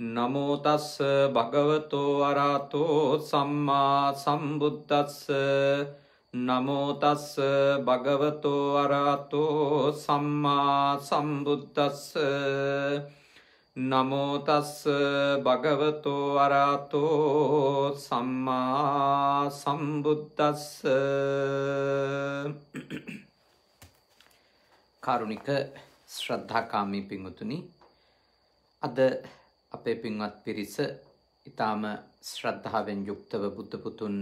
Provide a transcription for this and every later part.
නමෝතස්ස භගවතෝ අරාතෝ සම්මා සම්බුද්ධස්ස නමෝතස්ස භගවතෝ අරාතෝ සම්මා සම්බුද්ධස්ස නමෝතස්ස භගවතෝ අරාතෝ සම්මා සම්බුද්ධස්ස කාරුණික ශ්‍රද්ධාකාමී පිංහතුනි අද අපේ පින්වත් පිරිස ඊටාම ශ්‍රද්ධාවෙන් යුක්තව බුද්ධපුතුන්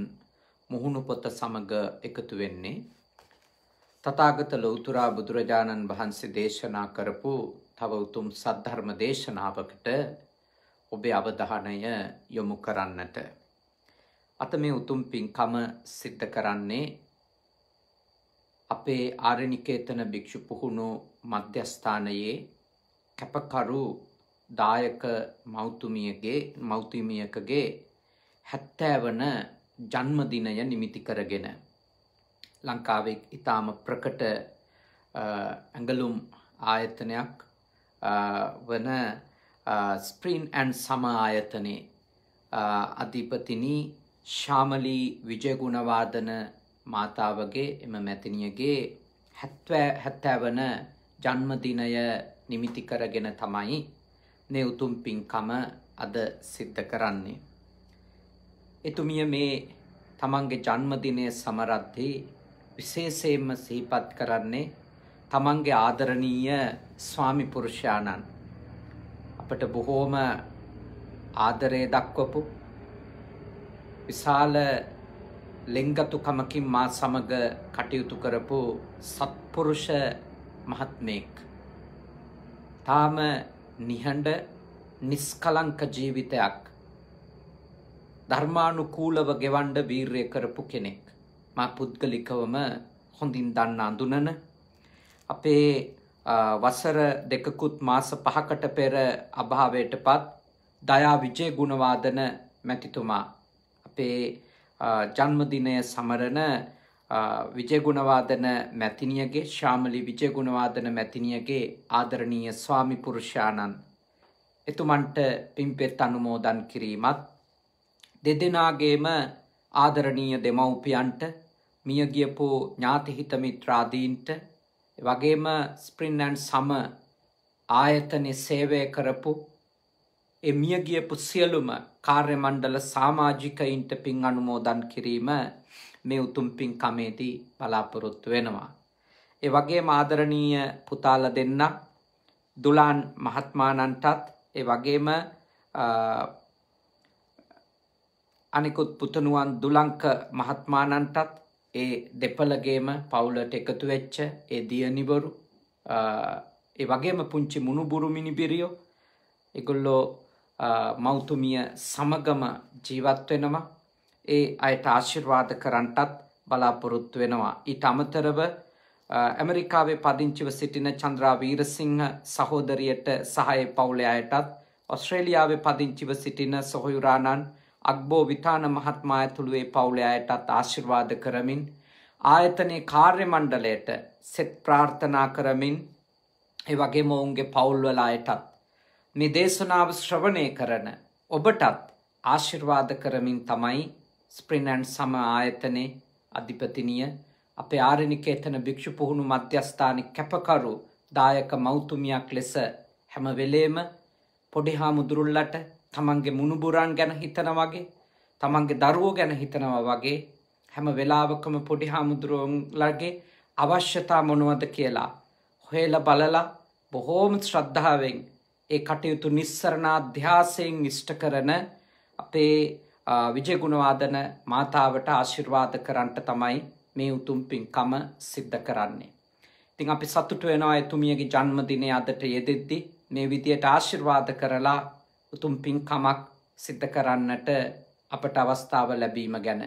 මුහුණු පොත සමග එකතු වෙන්නේ තථාගත ලෞතර බුදුරජාණන් වහන්සේ දේශනා කරපු තව උතුම් සද්ධර්ම දේශනාවකට ඔබේ අවධානය යොමු කරන්නට. අත මේ උතුම් පින්කම සිද්ධ කරන්නේ අපේ ආරණිකේතන භික්ෂු පුහුණු මධ්‍යස්ථානයේ කැපකරු දායක මෞතුමියගේ මෞතුමියකගේ හැත්තෑවන ජන්මදිනය නිමිති කරගෙන ලංකාවේ ඉතාම ප්‍රකට ඇඟලුම් ආයතනයක් වන ස්ප්‍රීන් ඇන් සම ආයතනයේ අධිපතිනී ශාමලී විජයගුණවාදන මාතාවගේ එම මැතිනියගේ හැත්තෑවන ජන්මදිනය නිමිති කරගෙන තමයි මේ උතුම් පින්කම අද සිද්ධ කරන්නේ. එතුමිය මේ තමන්ගේ ජන්මදිනය සමරද්දී විශේෂයෙන්ම සිහිපත් කරන්නේ තමන්ගේ ආදරණීය ස්වාමි පුරුෂයාණන් අපට බොහෝම ආදරය දක්වපු විශාල ලෙංගතුකමකින් මා සමග කටයුතු කරපු සත්පුරුෂ මහත්මයෙක් තාම නිහඬ නිස්කලංක ජීවිතයක් ධර්මානුකූලව ගෙවන්ඩ වීර්ය කරපු කෙනෙක්. මා පුද්ගලිකවම හොඳින් දන්න අඳුනන අපේ වසර දෙකකුත් මාස පහකට පෙර අභාවයට පත් දයා විජය ගුණවාදන මැතිතුමා. අපේ ජන්මදිනය සමරන විජයගුණවාදන මැතිනියගේ ශාමලි විජයගුණවාදන මැතිනියගේ ආදරණීය ස්වාමි පුරුෂාණන් එතුමන්ට පිම්පෙත් අනුමෝදන් කිරීමත් දෙදෙනාගේම ආදරණීය දෙමව්පියන්ට මියගියපු ඥාතිහිත මිත්‍රාදීන්ට වගේම ස්ප්‍රින්නන් සම ආයතනය සේවය කරපු එ මියගියපු සියලුම කාර්ය මණ්ඩල සාමාජිකයින්ට පින් අනුමෝදන් කිරීම මේ උතුම් පින්කමේදී බලාපොරොත්තු වෙනවා. ඒ වගේ ආදරණීය පුතාල දෙන්න දුලාන් මහත්මානන්ටත් ඒ වගේම අනිකුත් පුතනුවන් දුලංක මහත්මානන්ටත් ඒ දෙපළගේම පවුලට එකතු වෙච්ච ඒ දියනිවරු ඒ වගේම පුංචි මුණුබුරු මිනිබිරියෝ එගොල්ලෝ මෞතුමිය සමගම ජීවත් වෙනවා ඒ අයට ආශිර්වාද කරන්නටත් බලාපොරොත්තු වෙනවා. ඊට අමතරව ඇමරිකාවේ පදිංචිව සිටින චන්ද්‍රා වීරසිංහ සහෝදරියට සහය පවුලේ අයටත් ඔස්ට්‍රේලියාවේ පදිංචිව සිටින සොහොයුරාණන් අක්බෝ විතාන මහත්මා ඇතුළුවේ පවුලේ අයටත් ආශිර්වාද කරමින් ආයතනයේ කාර්ය මණ්ඩලයට සෙත් ප්‍රාර්ථනා කරමින් ඒ වගේම ඔවුන්ගේ පවුල්වල අයටත් මේ දේශනාව ශ්‍රවණය කරන ඔබටත් ආශිර්වාද කරමින් තමයි ස්ප්‍රිනන්් සම ආයතනයේ අධිපතිනිය අපේ ආරණිකේතන භික්ෂු පුහුණු මධ්‍යස්ථාන කැපකරු දායක මෞතුමියක් ලෙස හැම වෙලේම පොඩි හාමුදුරුල්ලට තමන්ගේ මුණුබුරන් ගැන හිතන වගේ තමන්ගේ දරුවෝ ගැන හිතනවා වගේ හැම වෙලාවකම පොඩි හාමුදුරුවන්ලගේ අවශ්‍යතා මොනවද කියලා හොයල බලලා බොහෝම ශ්‍රද්ධාවෙන් ඒ කටයුතු නිස්සරණාධ්‍යාසයෙන් ඉෂ්ට කරන අපේ විජයගුණවාදන මාතාවට ආශිර්වාද කරන්නට තමයි මේ උතුම් පින්කම සිද්ධ කරන්නේ. ඉතින් අපි සතුටු වෙනවා එතුමියගේ ජන්මදිනය අදට යෙදෙද්දි මේ විදියට ආශිර්වාද කරලා උතුම් පින්කමක් සිද්ධ කරන්නට අපට අවස්ථාව ලැබීම ගැන.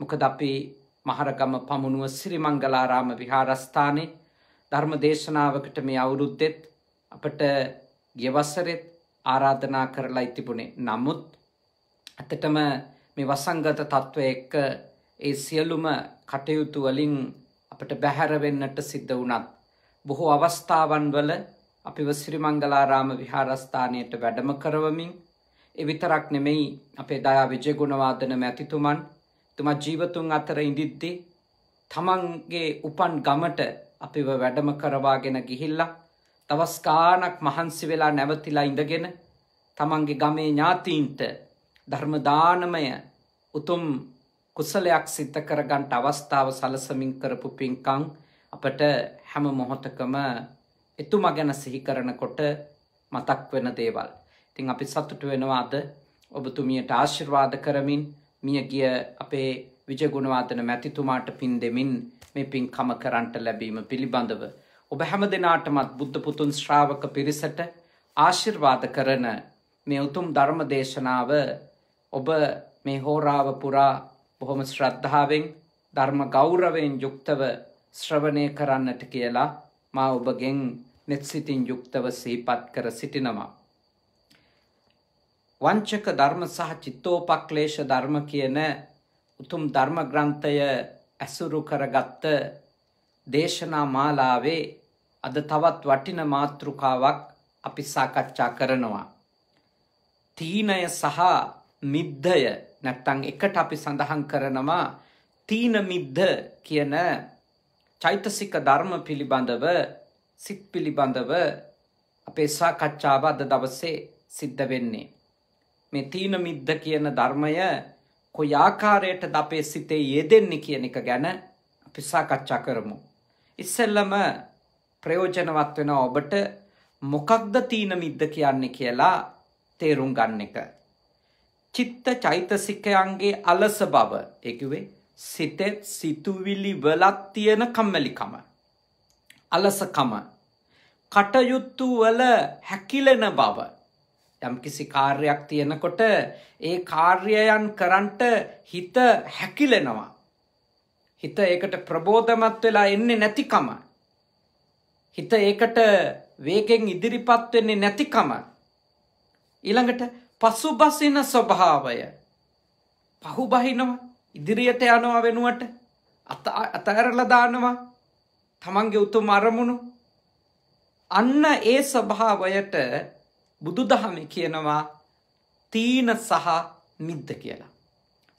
මොකද අපි මහරගම පමුණුව සිරිමංගලාරාම විහාරස්ථානයේ ධර්ම දේශනාවකට මේ අවුරුද්දෙත් අපට ගෙවස්සරෙත් ආරාධනා කරලා ඉතිබුණේ. නමුත් ඇතටම මේ වසංගත තත්ත්වය එක්ක ඒ සියලුම කටයුතු වලින් අපට බැහැරවෙන්නට සිද්ධ වුණත්. බොහෝ අවස්ථාවන් වල අපිව ශ්‍රීමංගලාරාම විහාරස්ථානයට වැඩම කරවමින් එවිතරක් නෙමෙයි අපේ දයා විජයගුණවාදන මැතිතුමන් තුමා ජීවතුන් අතර ඉඳිද්දී තමන්ගේ උපන් ගමට අපිව වැඩම කරවාගෙන ගිහිල්ලා දවස් ගාණක් මහන්සි වෙලා නැවතිලා ඉඳගෙන තමන්ගේ ගමේ ඥාතීන්ට ධර්ම දානමය උතුම් කුසලයක් සිද්ධ කරගන්න අවස්ථාව සලසමින් කරපු පින්කම් අපට හැම මොහොතකම එතුමා ගැන සිහි කරනකොට මතක් වෙන දේවල්. ඉතින් අපි සතුටු වෙනවා අද ඔබතුමියට ආශිර්වාද කරමින් මිය ගිය අපේ විජයගුණවාදන මැතිතුමාට පින් දෙමින් මේ පින්කම කරන්නට ලැබීම පිළිබඳව ඔබ හැම දිනාටමත් බුද්ධ පුතුන් ශ්‍රාවක පිරිසට ආශිර්වාද කරන මේ උතුම් ධර්ම දේශනාව ඔබ මේ හෝරාව පුරා බොහොම ශ්‍රද්ධාවෙන් ධර්ම ගෞරවයෙන් යුක්තව ශ්‍රවණය කරන්නට කියලා මා ඔබගෙන් මෙත්සිතින් යුක්තව සිහිපත් කර සිටිනවා. වංචක ධර්ම සහ චිත්තෝපක්ලේශ ධර්ම කියන උතුම් ධර්ම ග්‍රන්ථය ඇසුරු කරගත්ත දේශනා මාලාවේ අද තවත් වටින මාතෘකාවක් අපි සාකච්ඡා කරනවා. තීනය සහ මිද්ධය නැත්තං එකට අපි සඳහන් කරනවා තීන මිද්ධ කියන චෛතසික ධර්ම පිළිබඳව සිත් පිළිබඳව අපේ සාකච්ඡාව අද දවසේ සිද්ධ වෙන්නේ. මේ තීන මිද්ධ කියන ධර්මය කොයි ආකාරයටද අපේ සිතේ යෙදෙන්නේ කියන එක ගැන අපි සාකච්ඡා කරමු. ඉස්සෙල්ලම ප්‍රයෝජනවත් වෙන ඔබට මොකක්ද තීන මිද්ද කියන්නේ කියලා තේරුම් ගන්න එක. චිත්ත චෛතසිකයන්ගේ අලස බව එකවේ සිතෙත් සිතුවිලි වලත් තියෙන කම්මැලිකම. අලසකම. කටයුත්තු වල හැකිලෙන බව. යම් කිසි කාර්යක් තියෙනකොට ඒ කාර්යයන් කරන්ට හිත හැකිලෙනවා. හිත ඒකට ප්‍රබෝධමත් වෙලා එන්නේ නැතිකම. හිත ඒකට වේගෙන් ඉදිරිපත් වෙන්නේ නැතිකම. ඊළඟට පසුබසින ස්වභාවය පහුබහිනවා ඉදිරියට යනවා වෙනුවට අතඇරල දානවා තමන්ගේ උතුම් අරමුණු අන්න ඒ ස්වභාවයට බුදු දහම කියනවා තීන සහ මිද්ද කියලා.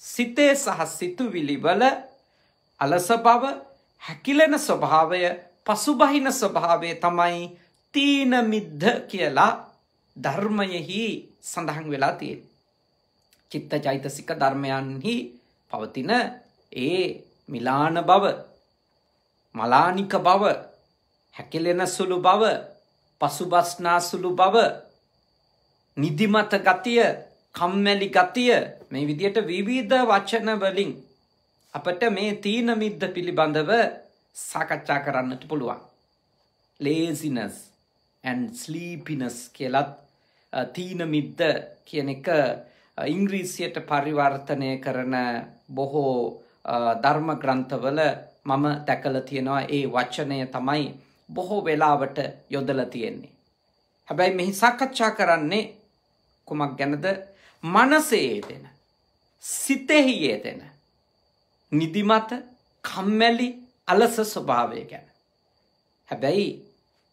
සිතේ සහ සිතුවිලිවල අලස බව හැකිලෙන ස්වභාවය පසුබහින ස්වභාවය තමයි තීන මිද්ධ කියලා ධර්මයෙහි සඳහන් වෙලා තියෙන්. චිත්ත චෛතසික ධර්මයන්හි පවතින ඒ මිලාන බව මලානික බව හැකිලෙන සුළු බව පසුබස්නා සුළු බව නිදිමත ගතිය කම්මැලි ගතිය මේ විදියට විවිධ වචන වලින් අපට මේ තීන මිද්ද පිළිබඳව සාකච්ඡා කරන්නට පුළුවන්. laziness and sleepiness කියලත් තීන මිද්ද කියන එක ඉංග්‍රීසියට පරිවර්තනය කරන බොහෝ ධර්ම ග්‍රන්ථවල මම දැකල තියෙනවා ඒ වචනය තමයි බොහෝ වෙලාවට යොදල තියෙන්නේ. හැබැයි මෙහි සාකච්ඡා කරන්නේ කුමක් ගැනද මනසේ දෙන සිතෙහි යෙදෙන නිදිමත කම්මැලි අලස ස්වභාවය ගැන. හැබැයි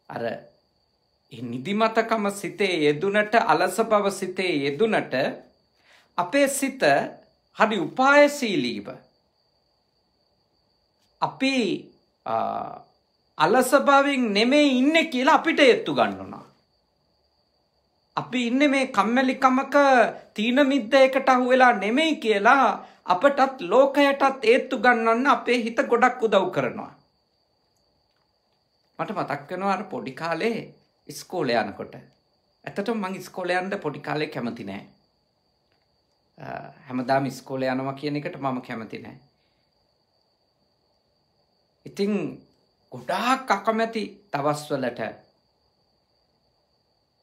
අර නිදිමතකම සිතේ යෙදුනට අලස බව සිතේ යෙදුනට අපේ සිත හරි උපායශීලීව අපි අලස බවින් නෙමේ ඉන්න කියලා අපිට එත්තු ගන්නුනා. අපි ඉන්න මේ කම්මැලිකමක තීන මිද්ද එකට අහු වෙලා නෙමෙයි කියලා අපටත් ලෝකයටත් ඒත්තු ගන්නන්න අපේ හිත ගොඩක් උදව් කරනවා. මට මතක් වෙනවා අර පොඩි කාලේ ඉස්කෝලේ යනකොට. ඇත්තටම මං ඉස්කෝලේ යන්න පොඩි කාලේ කැමති නෑ. හැමදාම ඉස්කෝලේ යනවා කියන එකට මම කැමති නෑ. ඉතින් ගොඩාක් අකමැති දවස්වලට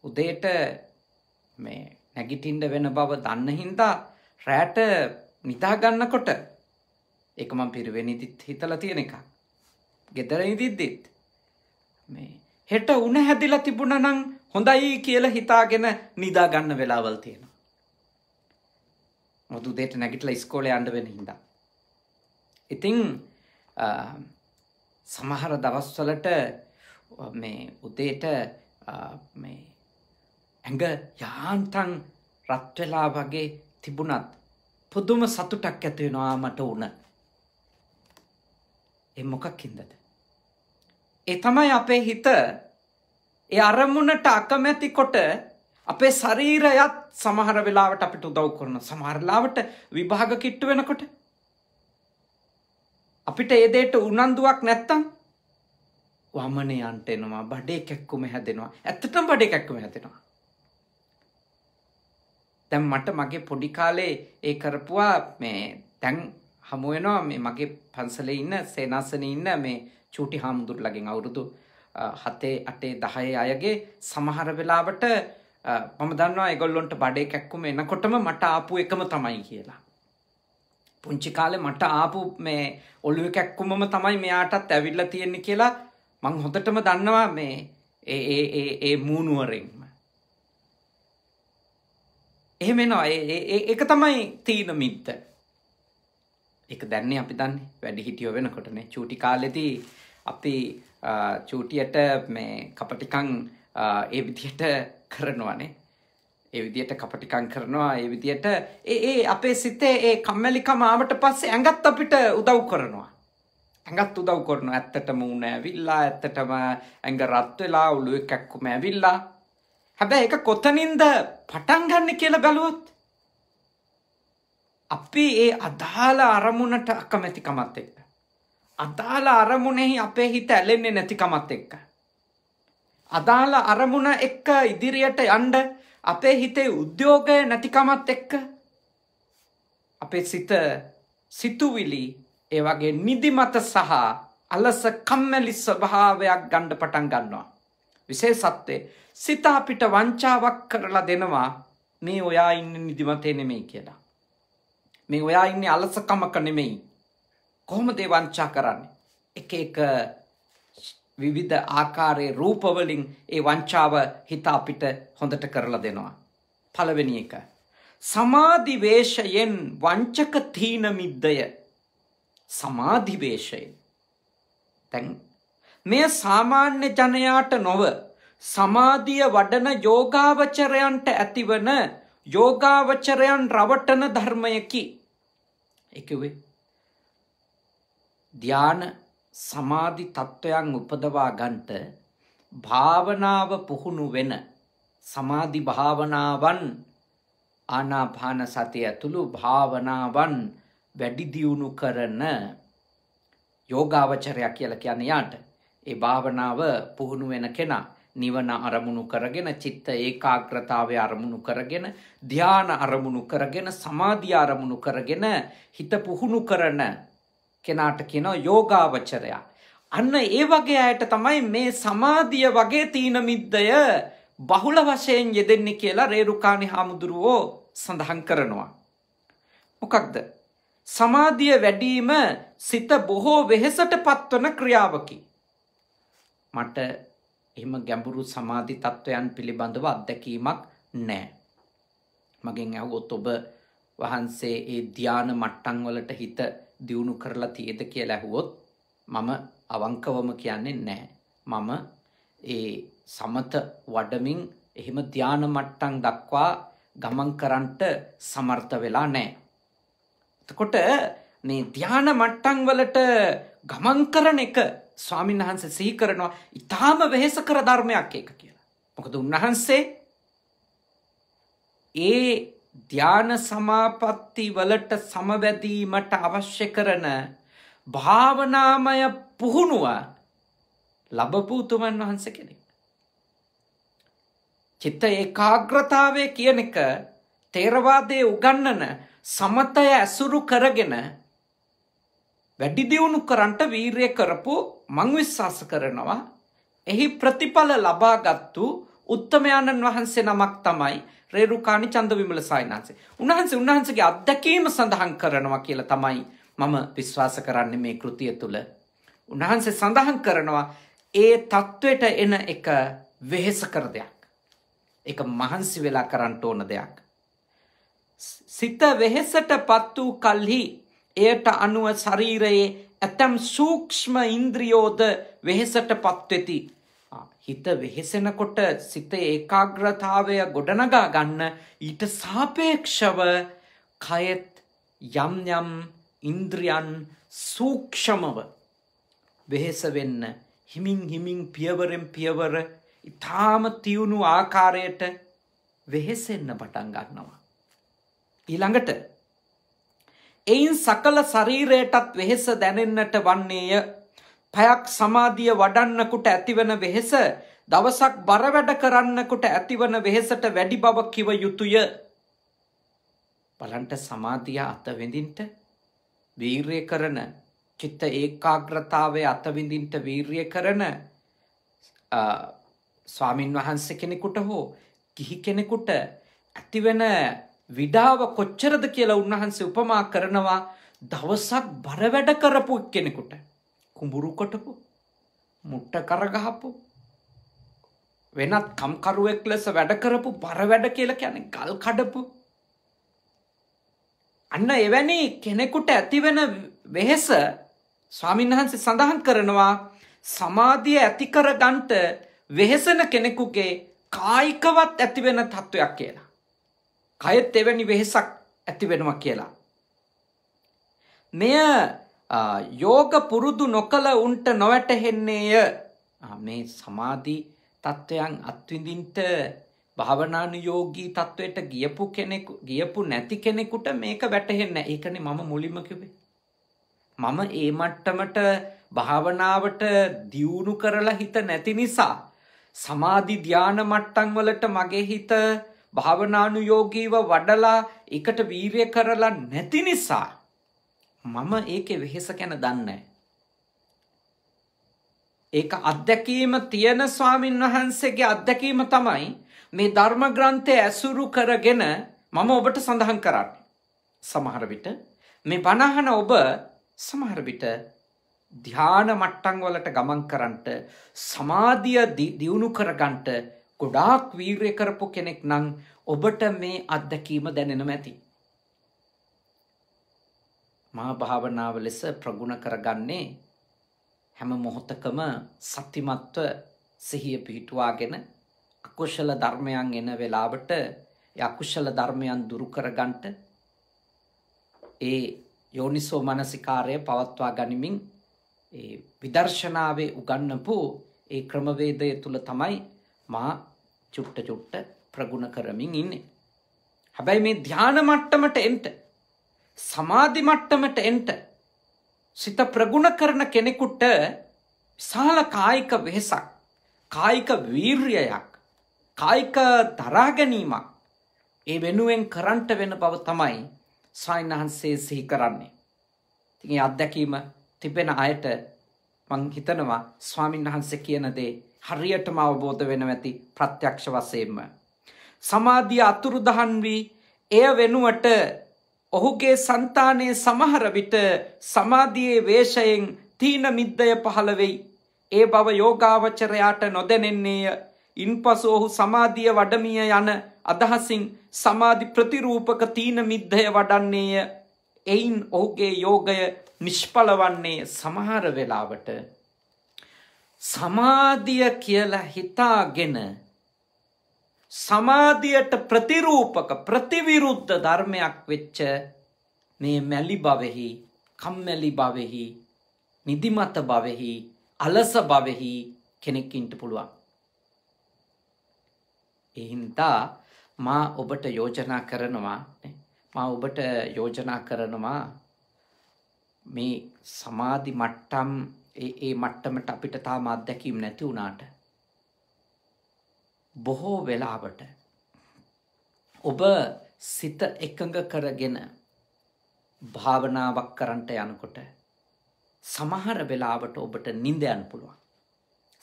උදේට මේ නැගිටින්ඩ වෙන බව දන්න හින්දා රෑට නිදාගන්නකොට එක මං පිරිවෙනිදිත් හිතල තියෙන එක. ගෙදර ඉදිද්දිත්. මේ හෙට උන හැදිලා තිබුණ නං හොඳයි කියලා හිතාගෙන නිදාගන්න වෙලාවල් තියෙනවා. මොදු දේට නැගිටල ස්කෝලය අන්ඩ වෙන හින්දා. ඉතිං සමහර දවස්වලට මේ උදේට ඇඟ යාන්තන් රත්වෙලා වගේ තිබුණත් පුදුම සතුටක් ඇතිවෙනවා මට වුණ. එ මොකක් හින්දද. ඒ තමයි අපේ හිත. ඒ අරමුණට අකමැති කොට අපේ ශරීරයත් සමහර වෙලාවට අපිට උදව් කරන සමහරලාවට විභාග කිට්ටු වෙනකොට. අපිට ඒදේට උනන්දුවක් නැත්තම් වමනයන්ට එනවා බඩේ කැක්කුම හැදෙනවා. ඇත්තටම බඩේ කැක්කුම හැදෙනවා. දැන් මට මගේ පොඩි කාලේ ඒ කරපුවා මේ දැන් හමුවෙනවා මේ මගේ පන්සලේ ඉන්න සේනාසනේ ඉන්න මේ චූටි හාමුදුරුලගෙන් අවුරුදු හතේ අටේ දහයේ අයගේ සමහර වෙලාවට මම දන්නවා ඒගොල්ලොන්ට බඩේ කැක්කුම එනකොටම මට ආපු එකම තමයි කියලා. පුංචි කාලේ මට ආපු මේ ඔළුවේ කැක්කුමම තමයි මෙයාටත් ඇවිල්ලා තියෙන්නේ කියලා මං හොඳටම දන්නවා මේ ඒ ඒ ඒ ඒ මූණුවරෙන්ම. එහෙම එනවා ඒක තමයි තීන මිද්ද. ඒක දැන්නේ අපි දන්නේ වැඩි හිටියෝ වෙනකොටනේ චූටි කාලෙදී අපි චූටියට මේ කපටිකං ඒ විදිහට කරනවානේ. ඒ විදියට කපටිකං කරනවා ඒ විදියට ඒ ඒ අපේ සිතේ ඒ කම්මැලිකම ආවට පස්සේ ඇඟත් අපිට උදව් කරනවා. ඇඟත් උදව් කරනවා. ඇත්තටම උණ ඇවිල්ලා ඇත්තටම ඇඟ රත් වෙලා ඔළුවේ කැක්කුම ඇවිල්ලා. හැබැයි ඒක කොතනින්ද පටන් ගන්න කියලා බැලුවොත් අපි ඒ අදාළ අරමුණට අකමැතිකමත් එක්ක. අදාළ අරමුණෙහි අපේ හිත ඇලෙන්නේ නැතිකමත් එක්ක අදාළ අරමුණ එක්ක ඉදිරියට යන්න අපේ හිතේ උද්‍යෝගය නැතිකමත් එක්ක අපේ සිත සිතුවිලි ඒ වගේ නිදිමත සහ අලස කම්මැලි ස්වභාවයක් ගණ්ඩ පටන් ගන්නවා. විශේෂත්වය සිත අපිට වංචාවක් කරලා දෙනවා මේ ඔයා ඉන්න නිදිමතේ නෙමෙයි කියලා. මේ ඔයා ඉන්නේ අලසකමක නෙමෙයි. කොහොමද ඒ වංචා කරන්නේ? එක එක විවිධ ආකාරයේ රූපවලින් ඒ වංචාව හිත අපිට හොඳට කරලා දෙනවා. පළවෙනි එක. සමාධිවේශයෙන් වංචක තීන මිද්දය සමාධිවේශයෙන්. තැන් මෙය සාමාන්‍ය ජනයාට නොව සමාධිය වඩන යෝගාවචරයන්ට ඇතිවන යෝගාවචරයන් රවටන ධර්මයකි. එකවේ ධ්‍යාන සමාධි තත්ත්වයන් උපදවා ගන්ට භාවනාව පුහුණු වෙන සමාධි භාවනාවන් ආනාපාන සතිය ඇතුළු භාවනාවන් වැඩිදියුණු කරන යෝගාවචරයක් කියල කියන යාට ඒ භාවනාව පුහුණු වෙන කෙනා නිවන අරමුණු කරගෙන චිත්ත ඒකාග්‍රතාවය අරමුණු කරගෙන ධ්‍යාන අරමුණු කරගෙන සමාධිය අරමුණු කරගෙන හිත පුහුණු කරන කෙනාට කියනවා යෝගාවචරයා. අන්න ඒ වගේ අයට තමයි මේ සමාධිය වගේ තීන මිද්දය බහුල වශයෙන් යෙදෙන්නේ කියලා රේරුකාණි හාමුදුරුවෝ සඳහන් කරනවා. මොකක්ද? සමාධිය වැඩිම සිත බොහෝ වෙහෙසට පත්වන ක්‍රියාවකි. මට එහෙම ගැඹුරු සමාධි තත්ත්වයන් පිළිබඳව අත්දැකීමක් නෑ. මගෙන් ඇහුවොත් ඔබ වහන්සේ ඒ ධ්‍යාන මට්ටම් වලට හිත දියුණු කරලා තියෙද කියලා ඇහුවොත් මම අවංකවම කියන්නේ නැහැ. මම ඒ සමත වඩමින් එහෙම ධාන මට්ටම් දක්වා ගමන් කරන්නට සමර්ථ වෙලා නැහැ. එතකොට මේ ධාන මට්ටම් වලට ගමන් කරන එක ස්වාමීන් වහන්සේ සිහි කරනවා ඊටාම වෙහෙස කර ධර්මයක් ඒක කියලා. මොකද උන්වහන්සේ ඒ ධ්‍යාන සමාපatti වලට සමවැදීමට අවශ්‍ය කරන භාවනාමය පුහුණුව ලබපු උතුමන් වහන්සේ කෙනෙක්. චිත්ත ඒකාග්‍රතාවය කියන එක තේරවාදයේ උගන්නන සමතය ඇසුරු කරගෙන වැඩි දියුණු කරන්නට වීරය කරපු මං විශ්වාස කරනවා එහි ප්‍රතිඵල ලබාගත්තු උත්තමයාණන් වහන්සේ නමක් තමයි රේරුකානි චන්ද විමල සායනාන්සේ. උන්වහන්සේ උන්වහන්සේගේ අත්දැකීම සඳහන් කරනවා කියලා තමයි මම විශ්වාස කරන්නේ මේ කෘතිය තුළ. උන්වහන්සේ සඳහන් කරනවා ඒ තත්ත්වයට එන එක වෙහෙස කර දෙයක්. එක මහන්සි වෙලා කරන්නට ඕන දෙයක්. සිත වෙහෙසට පත් වූ කල්හි එයට අනුව ශරීරයේ ඇතැම් සූක්ෂ්ම ඉන්ද්‍රියෝද වෙහෙසට පත්වෙති. හිත වෙහෙසෙනකොට සිත ඒකාග්‍රතාවය ගොඩනගා ගන්න ඊට සාපේක්ෂව කයෙත් යම් යම් ඉන්ද්‍රියන් සූක්ෂමව වෙහෙස වෙන්න හිමින් හිමින් පියවරෙන් පියවර ඉතාම තියුණු ආකාරයට වෙහෙසෙන්න පටන් ගන්නවා. ඊළඟට එයින් සකල ශරීරයටත් වෙහෙස දැනෙන්නට වන්නේය පැයක් සමාධිය වඩන්නකුට ඇතිවන වෙහෙස දවසක් බරවැඩ කරන්නකුට ඇතිවන වෙහෙසට වැඩි බව කිව යුතුය. බලන්ට සමාධිය අතවිඳින්ට වීර්ය කරන චිත්ත ඒකාග්‍රතාවය අතවිඳින්ට වීර්ය කරන ස්වාමින් වහන්සේ කෙනෙකුට හෝ ගිහි කෙනෙකුට ඇතිවෙන විඩාව කොච්චරද කියලා උන්වහන්සේ උපමා කරනවා දවසක් බරවැඩ කරපු කෙනෙකුට කුඹුරු කොටපු මුට්ට කරගහපු වෙනත් කම්කරුවෙක් ලෙස වැඩ කරපු බර වැඩ කියලා කියන්නේ ගල් කඩපු අන්න එවැනි කෙනෙකුට ඇතිවෙන වෙහෙස ස්වාමීන් වහන්සේ සඳහන් කරනවා සමාධිය ඇති කරගන්ට වෙහෙසන කෙනෙකුගේ කායිකවත් ඇතිවෙන තත්ත්වයක් කියලා. කයත් එවැනි වෙහෙසක් ඇතිවෙනවා කියලා. මෙය යෝග පුරුදු නොකළ උන්ට නොවැටහෙන්නේය මේ සමාධි තත්ත්වයන් අත්විඳින්ට භාවනානුයෝගී තත්ත්වයට ගියපු කෙනෙකු ගියපු නැති කෙනෙකුට මේක වැටහෙන්න ඒකනේ මම මුලින්ම කිව්වේ මම ඒ මට්ටමට භාවනාවට දියුණු කරලා හිත නැති නිසා සමාධි ධාන මට්ටම් වලට මගේ හිත භාවනානුයෝගීව වඩලා එකට වීර්ය කරලා නැති නිසා මම ඒකේ වෙහෙස ගැන දන්නේ ඒක අත්දැකීම තියෙන ස්වාමින් වහන්සේගේ අත්දැකීම තමයි මේ ධර්ම ග්‍රන්ථය ඇසුරු කරගෙන මම ඔබට සඳහන් කරන්නේ. සමහර විට මේ බණහන ඔබ සමහර විට ධ්‍යාන මට්ටම් වලට ගමන් කරන්නට සමාධිය දියුණු කරගන්නට ගොඩාක් වීරය කරපු කෙනෙක් නම් ඔබට මේ අත්දැකීම දැනෙනව ඇති. මා භාවනාව ලෙස ප්‍රගුණ කරගන්නේ හැම මොහොතකම සත්‍යමත්ව සිහිය පිහිටුවාගෙන අකුශල ධර්මයන් එන වෙලාවට අකුශල ධර්මයන් දුරු කරගන්නට ඒ යෝනිසෝ මනසිකාරය පවත්වා ගනිමින් ඒ විදර්ශනාවේ උගන්නපු ඒ ක්‍රමවේදය තුළ තමයි මා චුට්ට චුට්ට ප්‍රගුණ කරමින් ඉන්නේ. හැබැයි මේ ධ්‍යාන මට්ටමට එන්ට සමාධි මට්ටමට එන්ට සිත ප්‍රගුණ කරන කෙනෙකුට විශාල කායික වෙහෙසක් කායික වීර්යයක් කායික දරාගැනීමක් ඒ වෙනුවෙන් කරන්ට වෙන බව තමයි සයින්හන්සේ සිහි කරන්නේ. තිගේ අත්දැකීම තිබෙන අයට මං හිතනවා ස්වාමීන් වහන්සේ කියන දේ හරියටම අවබෝධ වෙන ඇති ප්‍රත්‍යක්ෂ වසයෙන්ම. සමාධිය අතුරුදහන් වී එය වෙනුවට ඔහුගේ సంతානයේ සමහර විට සමාධියේ වේශයෙන් තීන මිද්දය පහළ වෙයි. ඒ බව යෝගාවචරයාට නොදැනෙන්නේය. ඉන්පසු ඔහු සමාධිය වඩමිය යන අදහසින් සමාධි ප්‍රතිරූපක තීන මිද්දය වඩන්නේය. එයින් ඔහුගේ යෝගය නිෂ්ඵල වන්නේ සමහර වෙලාවට සමාධිය කියලා හිතාගෙන සමාධියට ප්‍රතිරූපක ප්‍රතිවිරුද්ධ ධර්මයක් වෙච්ච මේ මැලි බවෙහි කම්මැලි බවෙහි නිදිමත බවෙහි අලස බවෙහි කෙනෙක්කින්ට පුළුවන්. එහින්දා මා ඔබට යෝජනා කරනවා මා ඔබට යෝජනා කරනවා මේ සමාධි මට්ටම් ඒ මට්ටමට අපිට තාම අත්දැකීම් නැති වුණාට බොහෝ වෙලාවට ඔබ සිත එකඟ කරගෙන භාවනාවක් කරන්නට යනකොට සමහර වෙලාවට ඔබට නිින්ද යන්න පුළුවන්.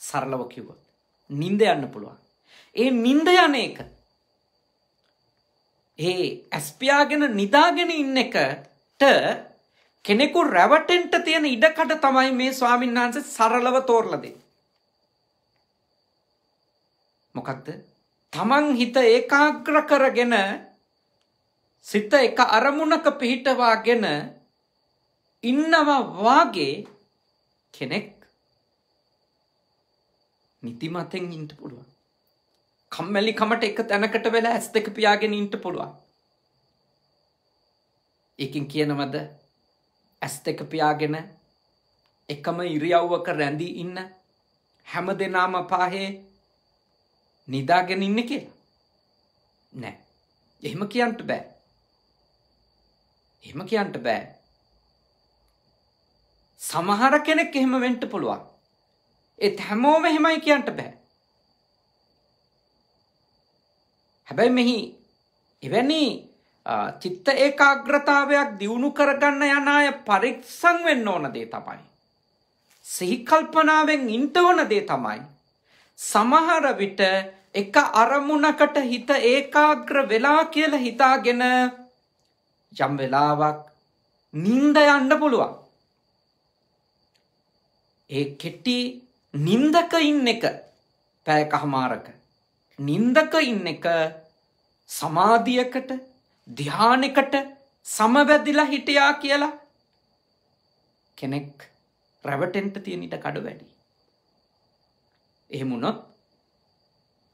සරලව කිව්වොත් නිින්ද යන්න පුළුවන්. ඒ නින්ද යන එක. ඒ ඇස්පියාගෙන නිදාගෙන ඉන්න එකට කෙනෙකු රැවටෙන්ට තියෙන ඉඩකට තමයි මේ ස්වාමීන් වහන්සේ සරලව තෝරලා දෙන්නේ. මොකක්ද? තමන් හිත ඒකාග්‍ර කරගෙන සිත එක අරමුණක පිහිටවාගෙන ඉන්නවා වාගේ කෙනෙක් නිතිමතෙන් ඉන්න පුළුවන්. කම්මැලි කමට එක තැනකට වෙලා ඇස් දෙක පියාගෙන ඉන්න පුළුවන්. ඒකින් කියනවද ඇස් දෙක පියාගෙන එකම ඉරියව්වක රැඳී ඉන්න හැම දෙනාම පාහේ නිදාගෙන ඉන්න කියලා. නෑ. එහෙම කියන්ට බෑ. එහෙම කියන්ට බෑ. සමහර කෙනෙක් එහෙම වෙන්ට පුළුවන්. ඒත් හැමෝම එහෙමයි කියන්ට බෑ. හැබැයි මෙහි එවැනි චිත්ත ඒකාග්‍රතාවයක් දියුණු කරගන්න යන අය පරික්ෂං වෙන්න ඕන දේ තමයි. සිහිකල්පනාවෙන් ඉන්ට ඕන දේ තමයි. සමහර විට එක අරමුණකට හිත ඒකාග්‍ර වෙලා කියලා හිතාගෙන යම් වෙලාවක් නින්ද යන්න පුළුවන්. ඒ කෙටි නින්දක ඉන්න එක පැය කහමාරක. නින්දක ඉන්න එක සමාධියකට ධ්‍යානකට සමවැදිලා හිටියා කියලා කෙනෙක් රැවටෙන්ට තියෙනට කඩු වැඩි. එහෙමුණොත්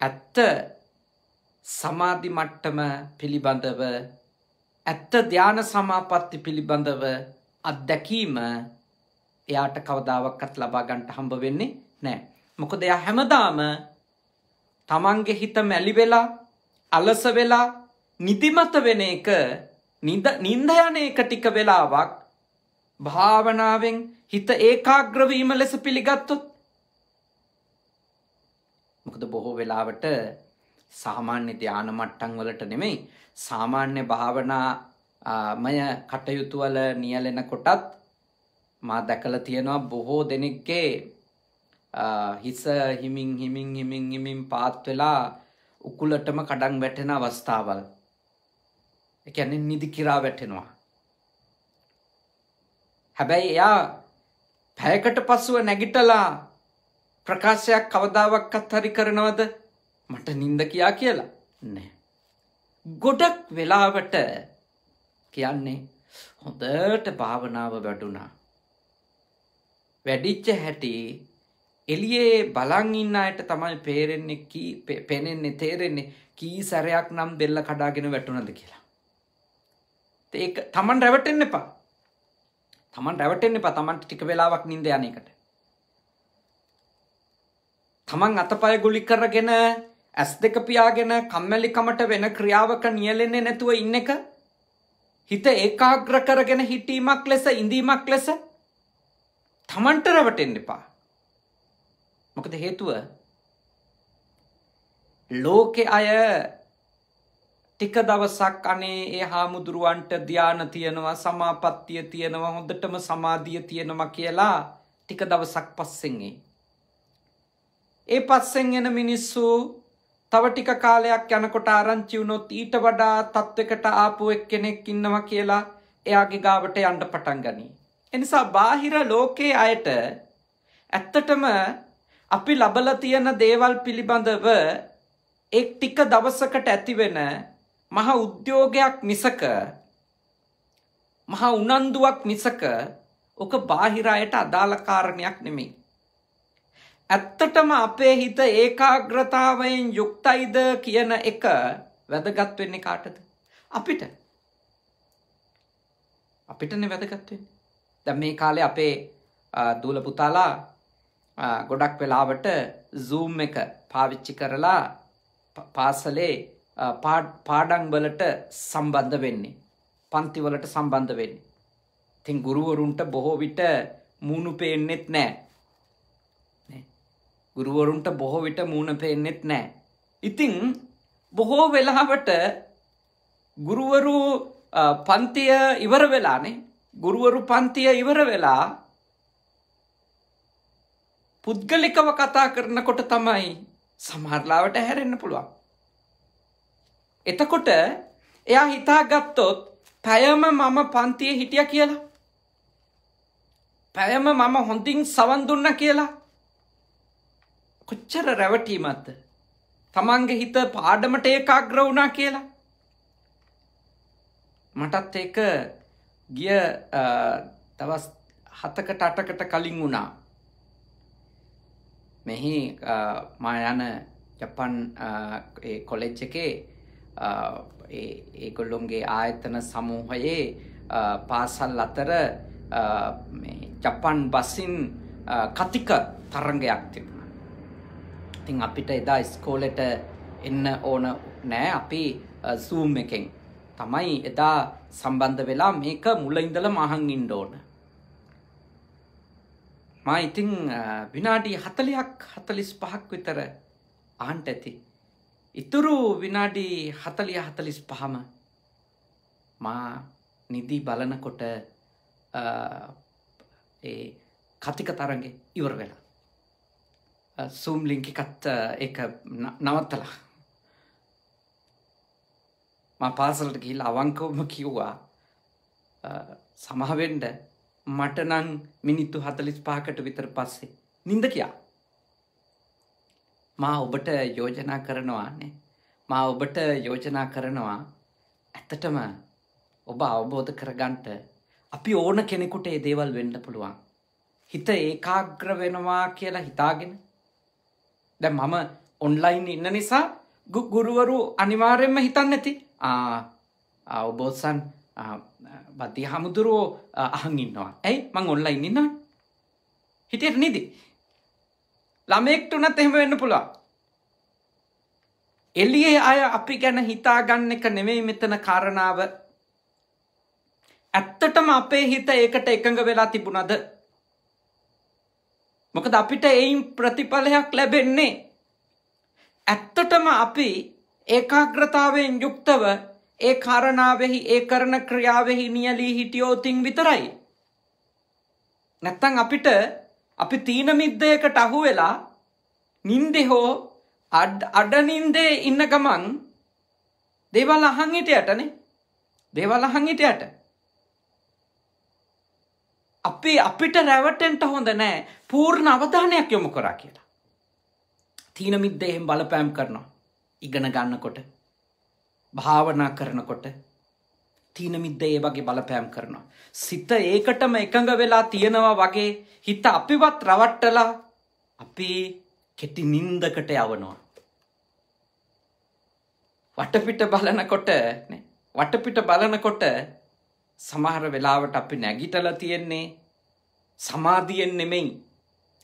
ඇත්ත සමාධි මට්ටම පිළිබඳව ඇත්ත ධ්‍යාන සමාපත්ති පිළිබඳව අත්දැකීම එයාට කවදාවක්කත් ලබාගන්ට හම්බ වෙන්නේ නෑ. මොකද එයා හැමදාම තමන්ගේ හිත මැලි වෙලා අලස වෙලා නිදිමත වෙන එක නින්ද යන එක ටික වෙලාවක් භාවනාවෙන් හිත ඒකාග්‍රවීම ලෙස පිළිගත්තොත් මොකද බොහෝ වෙලාවට සාමාන්‍ය ධ්‍යාන මට්ටම් වලට නෙමෙයි සාමාන්‍ය භාවනාමය කටයුතු වල නියැලෙන කොටත් මා දැකලා තියෙනවා බොහෝ දෙනෙක්ගේ හිස හිමින් හිමින් හිමින් හිමින් පාත් වෙලා උකුලටම කඩන් වැටෙන අවස්ථාවල්. ඒ කියන්නේ නිදි කිරා වැටෙනවා. හැබැයි එයා පැයකට පසුව නැගිටලා ප්‍රකාශයක් කවදාවක්වත් හරි කරනවද මට නින්ද කියා කියලා නෑ. ගොඩක් වෙලාවට කියන්නේ හොඳට භාවනාව වැඩුණා. වැඩිච්ච හැටි එලියේ බලන් ඉන්න අයට තමයි පේරෙන්නේ කී පෙනෙන්නේ තේරෙන්නේ කී සැරයක් නම් බෙල්ල කඩාගෙන වැටුණද කියලා. ඒක තමන් රැවටෙන්න එපා. තමන් රැවටෙන්න එපා තමන්ට ටික වෙලාවක් නින්ද යන එකට. තමන් අතපය ගුලි කරගෙන ඇස් දෙක පියාගෙන කම්මැලිකමට වෙන ක්‍රියාවක නියැලෙන්නේ නැතුව ඉන්න එක හිත ඒකාග්‍ර කරගෙන හිටීමක් ලෙස ඉඳීමක් ලෙස තමන්ට රැවටෙන්න එපා. මොකද හේතුව ලෝකෙ අය ටික දවසක් අනේ ඒ හාමුදුරුවන්ට ධ්‍යාන තියෙනවා සමාපත්තිය තියෙනවා හොඳටම සමාධිය තියෙනවා කියලා ටික දවසක් පස්සෙන්ගේ. ඒ පස්සෙන් එන මිනිස්සු තව ටික කාලයක් යනකොට ආරංචි වුණොත් ඊට වඩා තත්වයකට ආපු එක්කෙනෙක් ඉන්නවා කියලා එයාගේ ගාවට යන්න පටන් ගනී. එනිසා බාහිර ලෝකයේ අයට ඇත්තටම අපි ලබලා තියෙන දේවල් පිළිබඳව එක් ටික දවසකට ඇතිවෙන මහ උද්‍යෝගයක් මිසක මහ උනන්දුවක් මිසක ඕක බාහිර අයට අදාළ කාරණයක් නෙමෙයි. ඇත්තටම අපේ හිත ඒකාග්‍රතාවයෙන් යුක්තයිද කියන එක වැදගත් වෙන්නේ කාටද? අපිට. අපිටනේ වැදගත් වෙන්නේ. දැන් මේ කාලේ අපේ දූල පුතාලා ගොඩක් වෙලාවට Zoom එක පාවිච්චි කරලා පාසලේ පාඩම් වලට සම්බන්ධ වෙන්නේ. පන්ති වලට සම්බන්ධ වෙන්නේ. ඉතින් ගුරුවරුන්ට බොහෝ විට මූණු පේන්නෙත් නැහැ. ගුරුවරුන්ට බොහෝ විට මූුණ පෙන්නෙත් නෑ. ඉතිං බොහෝ වෙලාවට ගුරුවරු පන්තිය ඉවර වෙලානේ ගුරුවරු පන්තිය ඉවර වෙලා පුද්ගලිකව කතා කරනකොට තමයි සමහරලාවට හැරෙන්න පුළුවන්. එතකොට එයා හිතා ගත්තොත් පැයම මම පන්තිය හිටිය කියලා. පැයම මම හොඳින් සවන් දුන්න කියලා. කොච්චර රැවටීමත්ද. තමන්ගේ හිත පාඩමට ඒකාග්‍ර වුණා කියලා. මටත් ඒක ගිය දවස් හතකට අටකට කලින් වුණා. මෙහි මා යන ජපන් කොලෙජ් එකේ ඒගොල්ලොන්ගේ ආයතන සමූහයේ පාසල් අතර ජපන් බසින් කතික තරංගයක් තිබුණ. ඉතින් අපිට එදා ස්කෝලෙට එන්න ඕන නෑ අපි සූම් එකෙන් තමයි එදා සම්බන්ධ වෙලා මේක මුල ඉඳල මහන් ඉන්ඩ ඕන. මා ඉතිං විනාඩි හතලයක් හතලිස් පහක් විතර ආන්ට ඇති. ඉතුරු විනාඩි හතලිය හතලිස් පහම මා නිදී බලනකොට කතික තරගේ ඉවර වෙලා. සූම් ලිංකිකත් එක නවත්තලා. ම පාසලට ගිහිල් අවංකවම කිව්වා සමහවෙන්ඩ මට නං මිනිත්තු හතලිස් පාකට විතර පස්සේ නින්ද කියා මා ඔබට යෝජනා කරනවානේ. මා ඔබට යෝජනා කරනවා ඇත්තටම ඔබ අවබෝධ කරගන්ට අපි ඕන කෙනෙකුට ඒ දේවල් වෙන්න පුළුවන්. හිත ඒකාග්‍ර වෙනවා කියලා හිතාගෙන දැ මම ඔන්ලයින් ඉන්න නිසා ගුරුවරු අනිවාර්යෙන්ම හිතන්න ඇති අවබෝසන් බති හමුදුරුවෝ අහන් ඉන්නවා. ඇයි? මං ඔන්ලයින් ඉන්න හිටියට නිදි. ළමෙක්ටුනත් එහෙම වෙන්න පුළුවන්. එල්ලියේ අය අපි ගැන හිතාගන්න එක නෙවෙයි මෙතන කාරණාව. ඇත්තටම අපේ හිත ඒකට එකඟ වෙලා තිබුණද? මොකද අපිට එයින් ප්‍රතිඵලයක් ලැබෙන්නේ? ඇත්තටම අපි ඒකාග්‍රතාවයෙන් යුක්තව ඒ කාරණාවෙහි ඒ කරන ක්‍රියාවෙහි නියලී හිටියෝතින් විතරයි. නැත්තං අපිට අපි තීන මිද්දයකට අහු වෙලා නින්දෙ හෝ අඩනින්දේ ඉන්න ගමන් දේවල් අහන් හිටයටනේ. දේවල් අහන් හිටයට. අපි අපිට රැවටෙන්ට හොඳ නෑ පූර්ණ අවධානයක් යොමු කරා කියලා. තීන මිද්දයෙන් බලපෑම් කරනවා. ඉගෙන ගන්නකොට භාවනා කරනකොට තීනමිද්ද ඒ වගේ බලපෑම් කරනවා. සිත ඒකටම එකඟ වෙලා තියෙනවා වගේ හිත අපිවත් රවට්ටලා අපි කෙටි නින්දකට යවනවා. වටපිට බලනකොට වටපිට බලනකොට සමහර වෙලාවට අපි නැගිටල තියෙන්නේ සමාධියෙන් නෙමෙයි.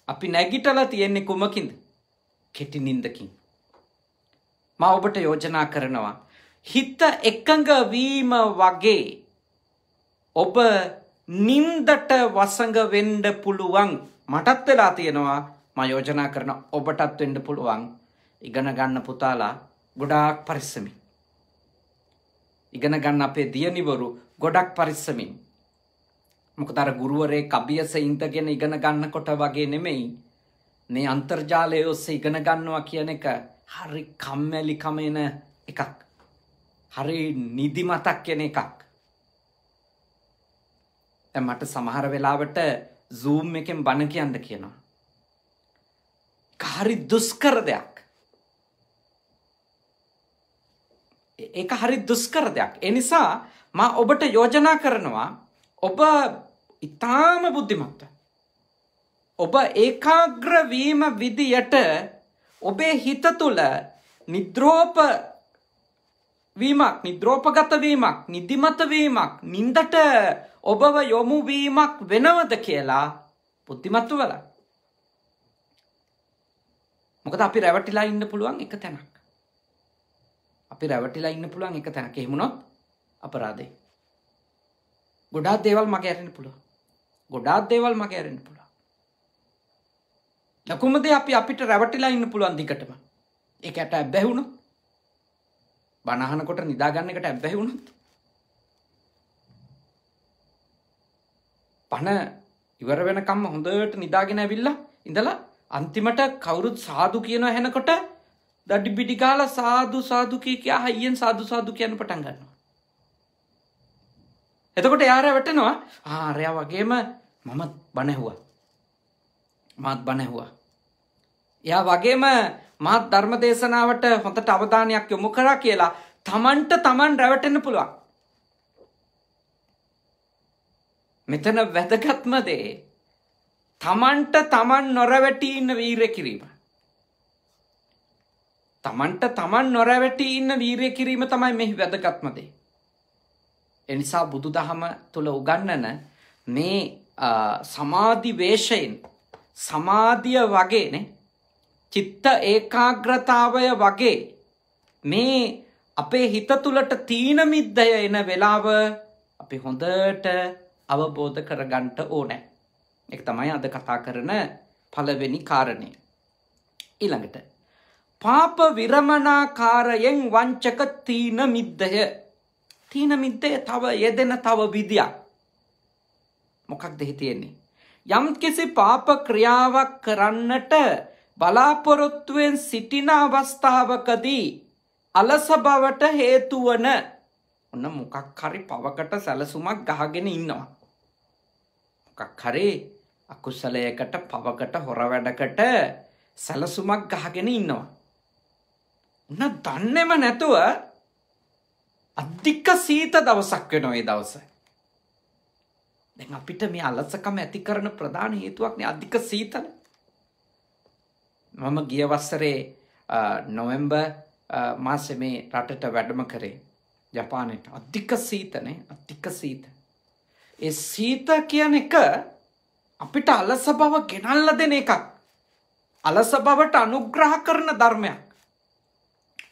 අපි නැගිටල තියෙන්නේ කුමකින්ද කෙටි නින්දකින්. ම ඔබට යෝජනා කරනවා. හිත එකඟවීම වගේ ඔබ නින්දට වසඟවෙන්ඩ පුළුවන් මටත් වෙලා තියෙනවා ම යෝජනා කරන ඔබටත් වෙන්ඩ පුළුවන් ඉගෙන ගන්න පුතාලා ගොඩාක් පරිස්සමින්. ඉගෙන ගන්න අපේ දියනිවරු ගොඩක් පරිස්සමින්. මොකතර ගුරුවරේ කබියස ඉන්තගෙන ඉගෙන ගන්න කොට වගේ නෙමෙයි. මේ අන්තර්ජාලය ඔස්සේ ඉගෙන ගන්නවා කියන එක හරි කම්මැලිකමෙන එකක්. හරි නිදිමතක් කෙන එකක්. මට සමහර වෙලාවට සූම් එකෙන් බණ කියන්න කියනවා. හරි දුස්කර දෙයක්. ඒක හරි දුස්කර දෙයක්. එනිසා මා ඔබට යෝජනා කරනවා ඔබ ඉතාම බුද්ධිමත්ත. ඔබ ඒකාග්‍රවීම විදියට ඔබේ හිත තුළ නිද්‍රෝප වීමක් නිද්‍රෝපගත වීමක් නිදිමත වීමක් නින්දට ඔබව යොමු වීමක් වෙනවද කියලා බුද්ධිමත්තු වල. මොකද අපි රැවටිලා ඉන්න පුළුවන් එක තැනක්. අපි රැවටිලා ඉන්න පුළුවන් එක තැනක එහෙමුණොත් අපරාධේ. ගොඩාක් දේවල් මගේ ඇරෙන්න පුළුවන්. ගොඩාක් දේවල් මගේ ඇරෙන්න පුළුවන්. ලකුමද අපි අපිට රැවටිලා ඉන්න පුළුවන් දිකටම ඒ ඇට ඇබැහුණු බණහනකොට නිදාගන්න එකට ඇබැහුණුත් පණ ඉවර වෙනකම්ම හොඳට නිදාගෙන ඇවිල්ලා ඉඳලා අන්තිමට කවුරුත් සාදු කියන හැනකොට දඩි බිඩිගාල සාදු සාදු කී කියා හයියෙන් සාදු සාදු කියන්න පටන් ගන්නවා. එතකොට යාර වැටෙනවා ආරයා වගේම මමත් බණැහුවා. මාත් බණැහුවා. එයා වගේම මාත් ධර්ම දේශනාවට හොඳට අවධානයක් යොමු කරා කියලා තමන්ට තමන් රැවටෙන්න පුළුවන්. මෙතන වැදගත්ම දේ තමන්ට තමන් නොරවැටී ඉන්න වීරය කිරීම. තමන්ට තමන් නොරැවැටී ඉන්න වීරය කිරීම තමයි මෙහි වැදගත්ම දේ. එනිසා බුදු දහම තුළ උගන්නන මේ සමාධි වේශයෙන් සමාධිය වගේනේ චිත්ත ඒකාග්‍රතාවය වගේ මේ අපේ හිත තුළට තීන මිද්දය එන වෙලාව අපි හොඳට අවබෝධ කරගන්ට ඕනෑ. එක තමයි අද කතා කරන පළවෙනි කාරණය. ඊළඟට. පාප විරමණාකාරයෙන් වංචක තීන මිද්දය තීන මිද්දය තව යෙදෙන තව විදියක්. මොකක් දෙහි තියෙන්නේ. යම් කිසි පාප ක්‍රියාවක් කරන්නට බලාපොරොත්තුවෙන් සිටින අවස්ථාවකදී අලස බවට හේතුවන ඔන්න මොකක් හරි පවකට සැලසුමක් ගහගෙන ඉන්නවා. මොකක් හරි අකුසලයකට පවකට හොර වැඩකට සැලසුමක් ගහගෙන ඉන්නවා. උන්න දන්නෙම නැතුව අධික සීත දවසක් වෙනවා ඒ දවස. දැන් අපිට මේ අලසකම ඇති කරන ප්‍රධාන හේතුවක්නේ අධික සීතල. මම ගිය වසරේ නොවැම්බර් මාසෙ මේ රටට වැඩම කරේ ජපානයට අධික සීතනේ අධික සීත. ඒ සීත කියන එක අපිට අලස බව ගෙනල්ල දෙන එකක්. අලස බවට අනුග්‍රහ කරන ධර්මයක්.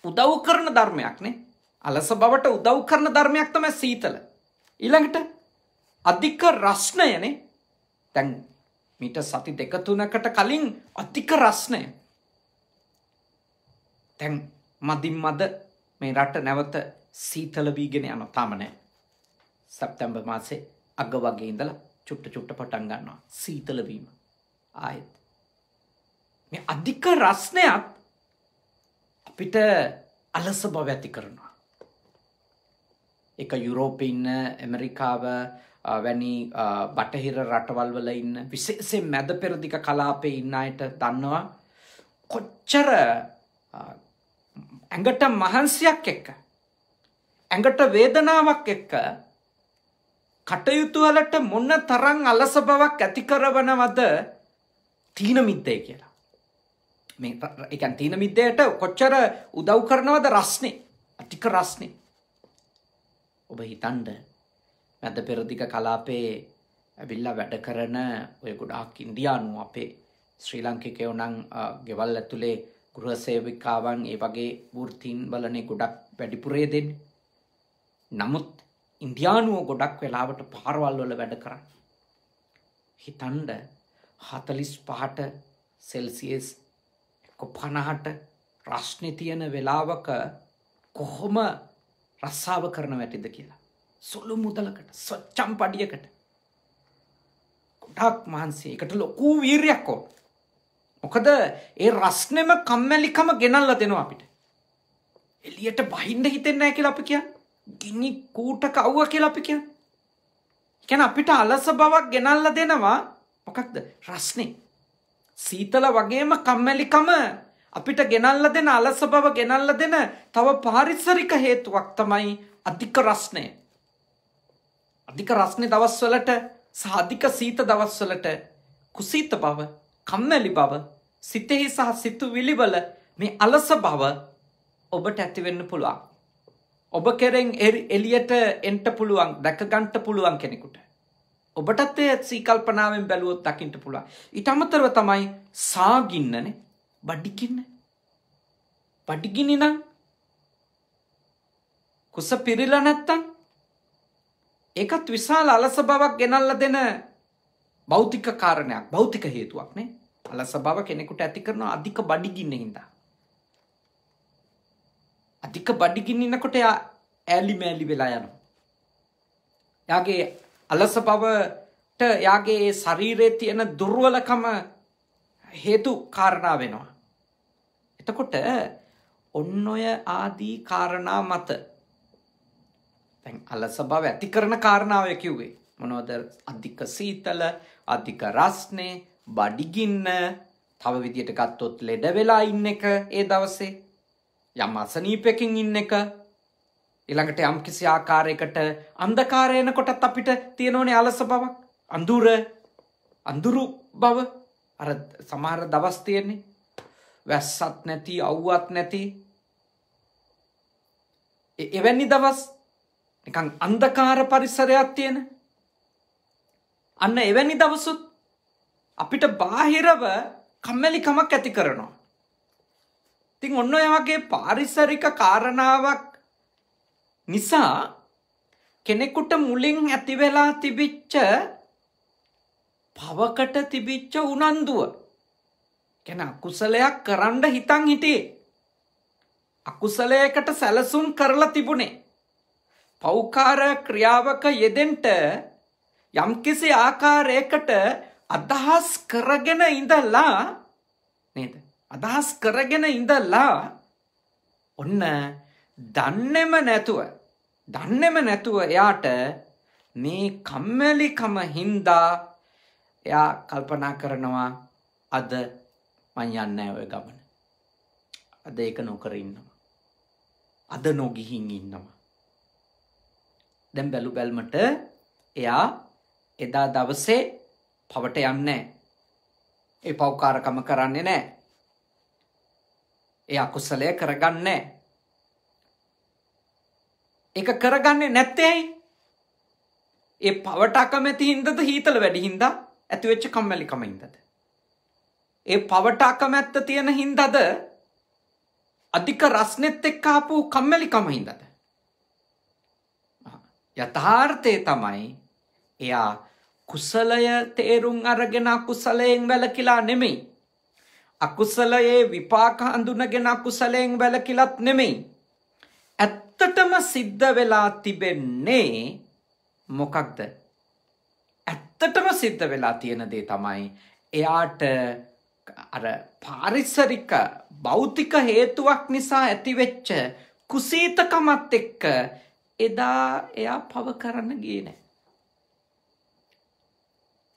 උදව් කරන ධර්මයක් නේ. අලස බවට උදව් කරන ධර්මයක් තමයි සීතල. ඊළඟට අධික රස්නයනේ දැන් මීට සති දෙක තුනකට කලින් අධික රස්නය. දැන් මදින් මද මේ රට නැවත සීතල වීගෙන යන තාමනෑ. සැප්තැම්බ මාසේ අග වගේ ඉඳලා චුට්ට චුට්ට පටන් ගන්නවා සීතලවීම ආයත්. මේ අධික රස්නයක් අපිට අලස බව ඇති කරනවා. එක යුරෝප ඉන්න ඇමරිකාව වැනි බටහිර රටවල් වල ඉන්න විශේෂයෙන් මැද පෙරදික කලාපේ ඉන්න අයට දන්නවා කොච්චර ඇඟට මහන්සියක් එක්ක ඇඟට වේදනාවක් එක්ක කටයුතු වලට මොන තරම් අලස බවක් ඇති කරවනවද තීන මිද්දේ කියලා. මේ ඒ කියන්නේ තීන මිද්දේට කොච්චර උදව් කරනවද රස්නේ අධික රස්නේ ඔබ හිතන්ඩ මැද පෙරදික කලාපේ ඇවිල්ලා වැඩ කරන ඔය ගොඩාක් ඉන්ඩියානු අපේ ශ්‍රී ලංකිකයෝ නං ගෙවල් ඇතුළේ ගෘහසේවිකාවන් ඒ වගේ වෘතින් බලනේ ගොඩක් වැඩිපුරේ දෙන්න. නමුත් ඉන්දයානුව ගොඩක් වෙලාවට පාරවල් වල වැඩ කරන්න. හිතන්ඩ හතලිස් පහට සෙල්සියස් පනහට ප්‍රශ්නි තියෙන වෙලාවක කොහොම රස්සාාව කරන වැටිද කියලා. සොල්ලු මුදලකට සොච්චම් පඩියකට ගොඩක් මහන්සේ එකට ලොකූ වීරයක්කෝ. මොකද ඒ රස්නෙම කම්මැලිකම ගෙනල්ල දෙනවා අපිට. එලියට බහින්ඩ හිතෙන්නෑ කියලා අපි කිය ගිනි කූට කව්ව කියලා අපි කිය. කැන අපිට අලස බවක් ගෙනල්ල දෙනවා මොකක්ද රස්නේ. සීතල වගේම කම්මැලිකම අපිට ගෙනල්ල දෙන අලස බව ගෙනල්ල දෙන තව පාරිසරික හේතුවක් තමයි අධික රස්නය. අධික රස්නය දවස්වලට සාධික සීත දවස්වලට කුසීත බව කම්මැලි බව සිතෙහි සහ සිතු විලිවල මේ අලස බව ඔබට ඇතිවෙන්න පුළුවන්. ඔබ කෙරෙන් එලියට එන්ට පුළුවන් දැකගන්ට පුළුවන් කෙනෙකුට. ඔබටත් එය සීකල්පනාවෙන් බැලුවොත් දකිින්ට පුළුවන්. ඉට අමතරව තමයි සාගින්නනේ බඩිකින්න බඩිගිනි නම් කුස පිරිල නැත්තං ඒකත් විශාල අලස බවක් ගෙනල්ල දෙන බෞතික කාරණයක් බෞතික හේතුවක් නේ අලස බව කෙනෙකුට ඇති කරන අධික බඩිගින්න හින්දා අධික බඩිගින්නකොට එයා ඇලි මෑලි වෙලා යනවා යාගේ අලස බවට යාගේ ශරීරයේ තියෙන දුර්වලකම හේතු කාරණා වෙනවා එතකොට ඔන්න ඔය ආදී කාරණා මත. දැන් අලස බව ඇති කරන කාරණාව කිව්වේ. මොනවද? අධික සීතල අධික රස්නේ බඩිගින්න තව විදියට ගත්තොත් ලෙඩ වෙලා ඉන්න එක ඒ දවසේ. යම් අසනීපයකින් ඉන්න එක. ඊළඟට යම් කිසි ආකාරයකට අන්ධකාරය එනකොටත් අපිට තියෙනවනේ අලස බවක්. අඳුර අඳුරු බව. අර සමහර දවස් තියෙන්නේ. වැස්සත් නැති අව්වත් නැති එවැනි දවස් නිකන් අන්ධකාර පරිසරයක් තියෙන අන්න එවැනි දවසුත් අපිට බාහිරව කම්මැලිකමක් ඇති කරනවා. ඉතින් ඔන්න ඔය වගේ පාරිසරික කාරණාවක් නිසා කෙනෙකුට මුලින් ඇති වෙලා තිබිච්ච පවකට තිබිච්ච උනන්දුව. ගැන අකුසලයක් කරන්න හිතන් හිටියේ. අකුසලයකට සැලසුම් කරලා තිබුණේ. පෞකාර ක්‍රියාවක යෙදෙන්ට යම්කිසි ආකාරයකට අදහස් කරගෙන ඉඳලා නේද අදහස් කරගෙන ඉඳලා ඔන්න දන්නෙම නැතුව දන්නෙම නැතුව එයාට මේ කම්මැලිකම හින්දා එයා කල්පනා කරනවා අද මං යන්නේ ඔය ගමන. අද ඒක නොකර ඉන්නවා. අද නොගිහින් ඉන්නවා. දැන් බැලු බැල්මට එයා එදා දවසේ පවට යන්නේ ඒ පෞකාරකම කරන්නේ නෑ. ඒ අකුසලය කරගන්නේ ඒක කරගන්නේ නැත්තේයි ඒ පවට අකමැති හින්දද හීතල වැඩි හින්දා ඇතිවෙච්ච කම්මැලිකම හින්දද. ඒ පවට අකමැත්ත තියෙන හින්දද අධික රස්නෙත් එක්කාපු කම්මැලිකම හින්දද. යථාර්ථය තමයි එයා කුසලය තේරුම් අරගෙන අකුසලයෙන් වැලකිලා නෙමෙයි. අකුසලයේ විපාක හඳුනගෙන අකුසලයෙන් වැලකිලත් නෙමෙයි. ඇත්තටම සිද්ධ වෙලා තිබෙන්නේ මොකක්ද? ඇත්තටම සිද්ධ වෙලා තියෙන දේ තමයි එයාට අර පාරිසරික භෞතික හේතුවක් නිසා ඇතිවෙච්ච කුසීතකමත් එක්ක එදා එයා පව කරන්න ගියේ නැහැ.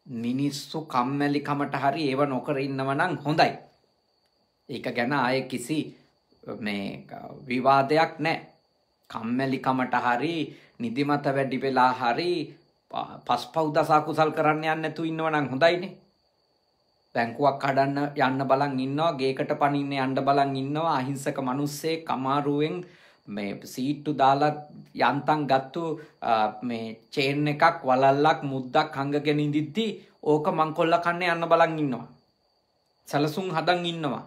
මිනිස්සු කම්මැලිකමට හරි ඒව නොකර ඉන්නව නම් හොඳයි. ඒක ගැන ආයේ කිසි මේ විවාදයක් නැහැ. කම්මැලිකමට හරි නිදිමත වැඩි වෙලා හරි පස්පව් දසා කුසල් කරන්න යන්න නැතු ඉන්නව නම් හොඳයිනේ. බැංකුවක් කඩන්න යන්න බලන් ඉන්නවා, ගේකට පනින්න යන්න බලන් ඉන්නවා, අහිංසක මිනිස්සෙක් අමාරුවෙන් මේ සීට්ටු දාලා යන්තම් ගත්තු මේ චේන් එකක් වලල්ලක් මුද්දක් හංගගෙන ඉඳිද්දි ඕක මංකොල්ල කන්න යන්න බලන් ඉන්නවා. සැලසුම් හදන් ඉන්නවා.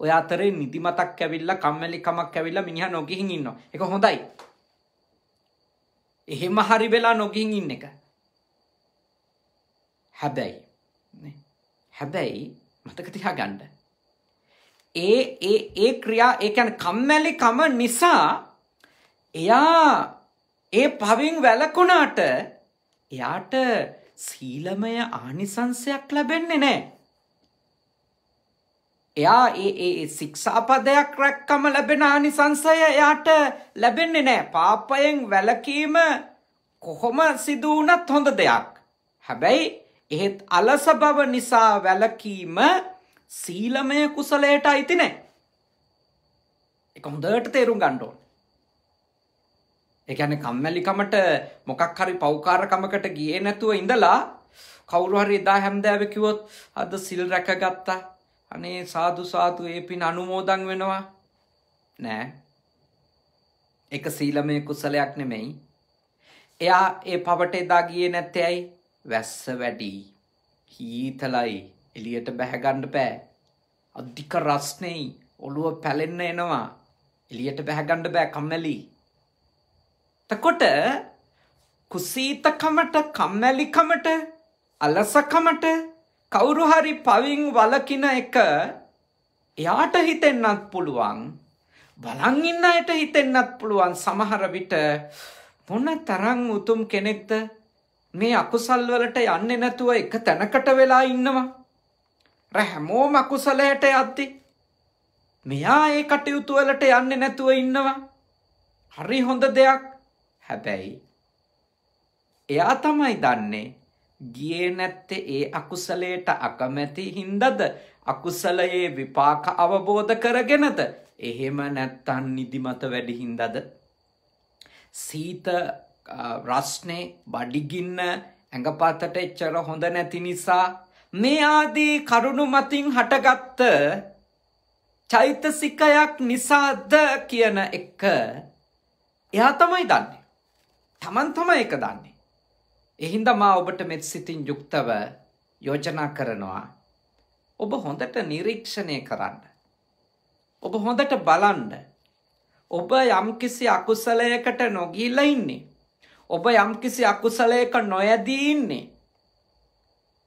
ඔය අතරේ නිදිමතක් ඇවිල්ලා කම්මැලි කමක් ඇවිල්ලා මිනිහා නොගිහින් ඉන්නවා. ඒක හොඳයි. එහෙම හරි වෙලා නොගිහින් ඉන්න එක. හැබැයි හැබැයි මතක තියාගන්න ඒ ඒ ඒ ක්‍රියා ඒ කියන්නේ කම්මැලිකම නිසා එයා ඒ පවින් වැළකුණාට එයාට සීලමය ආනිසංසයක් ලැබෙන්නේ නැහැ. එයා ඒ ඒ ශික්ෂාපදයක් රැක්කම ලැබෙන ආනිසංසය එයාට ලැබෙන්නේ නැහැ. පාපයෙන් වැළකීම කොහොම සිදු වුණත් හොඳ දෙයක්. හැබැයි එහෙත් අලස බව නිසා වැළකීම සීලමය කුසලයට අයිති නෑ. එක හොඳට තේරුම් ගන්න ඕන. ඒ කියන්නේ කම්මැලිකමට මොකක් හරි පෞකාරකමකට ගියේ නැතුව ඉඳලා කවුරු හරි එදා හැමදාම කිව්වොත් අද සිල් රැකගත්තා. අනේ සාදු සාදු ඒ පින් අනුමෝදන් වෙනවා. නෑ. ඒක සීලමය කුසලයක් නෙමෙයි. එයා ඒ පවට එදා ගියේ නැත්තේ ඇයි? වැස්ස වැඩි. හීතලයි එළියට බැහැගන්න බෑ. අධික රස්නෙයි ඔළුව පැලෙන්න එනවා. එළියට බැහැගන්න බෑ කම්මැලි. තකොට කුසීතකමට කම්මැලිකමට අලසකමට කවුරු හරි පවින් වලකින එක එයාට හිතෙන්නත් පුළුවන් බලන් ඉන්න අයට හිතෙන්නත් පුළුවන් සමහර විට මොන තරම් උතුම් කෙනෙක්ද මේ අකුසල් වලට යන්නේ නැතුව එක තැනකට වෙලා ඉන්නවා. හැමෝම අකුසලයට යද්දි මෙයා ඒ කටයුතු වලට යන්නේ නැතුව ඉන්නවා. හරි හොඳ දෙයක්. හැබැයි එයා තමයි දන්නේ ගියේ නැත්තේ ඒ අකුසලයට අකමැති හින්දද අකුසලයේ විපාක අවබෝධ කරගෙනද එහෙම නැත්තන් නිදිමත වැඩි හින්දද සීත රස්නේ බඩිගින්න ඇඟපතට එච්චර හොඳ නැති නිසා මේ ආදී කරුණු මතින් හටගත්ත චෛතසිකයක් නිසාද කියන එක එයා තමයි දන්නේ. තමන් තමයි එක දන්නේ. එහින්ද මා ඔබට මෙත් සිතින් යුක්තව යෝජනා කරනවා. ඔබ හොඳට නිරීක්ෂණය කරන්න. ඔබ හොඳට බලන්ඩ. ඔබ යම්කිසි අකුසලයකට නොගීල ඉන්නේ. ඔබ යම්කිසි අකුසලයක නොයදී ඉන්නේ.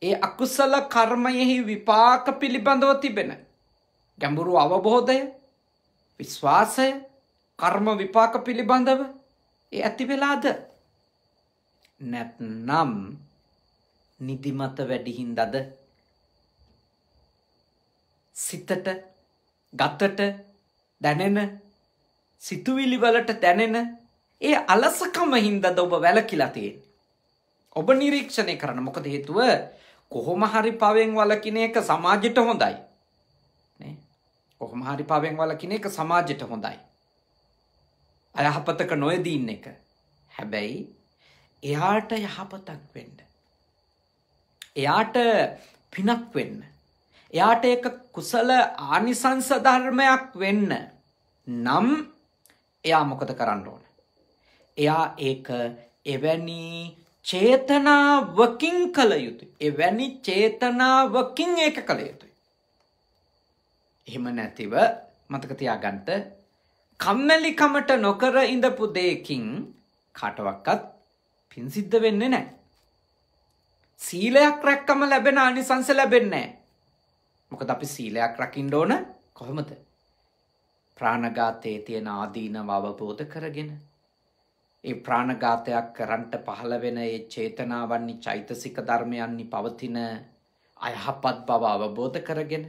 ඒ අකුසල කර්මයෙහි විපාක පිළිබඳව තිබෙන. ගැඹුරු අවබෝධය විශ්වාසය කර්ම විපාක පිළිබඳව ඒ ඇති වෙලාද නැත්නම් නිදිමත වැඩිහින්දද සිතට ගතට දැනෙන සිතුවිලි වලට දැනෙන ඒ අලසකම හින්දද ඔබ වැලකිලා තියෙන්නේ. ඔබ නිරීක්ෂණය කරන මොකද හේතුව කොහොම හරි පවෙන් වලකින එක සමාජයට හොඳයි. කොහොම හරි පවෙන් වලකින එක සමාජයට හොඳයි. අයහපතක නොයදීන්න එක. හැබැයි එයාට යහපතක් වෙන්න. එයාට පිනක් වෙන්න. එයාට එක කුසල ආනිසංස ධර්මයක් වෙන්න නම් එයා මොකද කරන්න ඕන. එයා ඒක එවැනි චේතනාවකින් කළ යුතු. එවැනි චේතනාවකින් ඒක කළ යුතුයි. එහෙම නැතිව මතකතියාගන්ට කම්මැලිකමට නොකර ඉඳපු දෙයකින් කටවක්කත් පින්සිද්ධ වෙන්නේ නෑ. සීලයක් රැක්කම ලැබෙන අනිසංස ලැබෙන්නේ. මොකද අපි සීලයක් රකිින්ඩ ඕන කොහොමද. ප්‍රාණගාතයේ තියෙන ආදීනව අවබෝධ කරගෙන. ඒ ප්‍රාණගාතයක් කරන්ට පහළ වෙන ඒ චේතනාවන්නි චෛතසික ධර්මයන්නි පවතින අයහපත් බව අවබෝධ කරගෙන.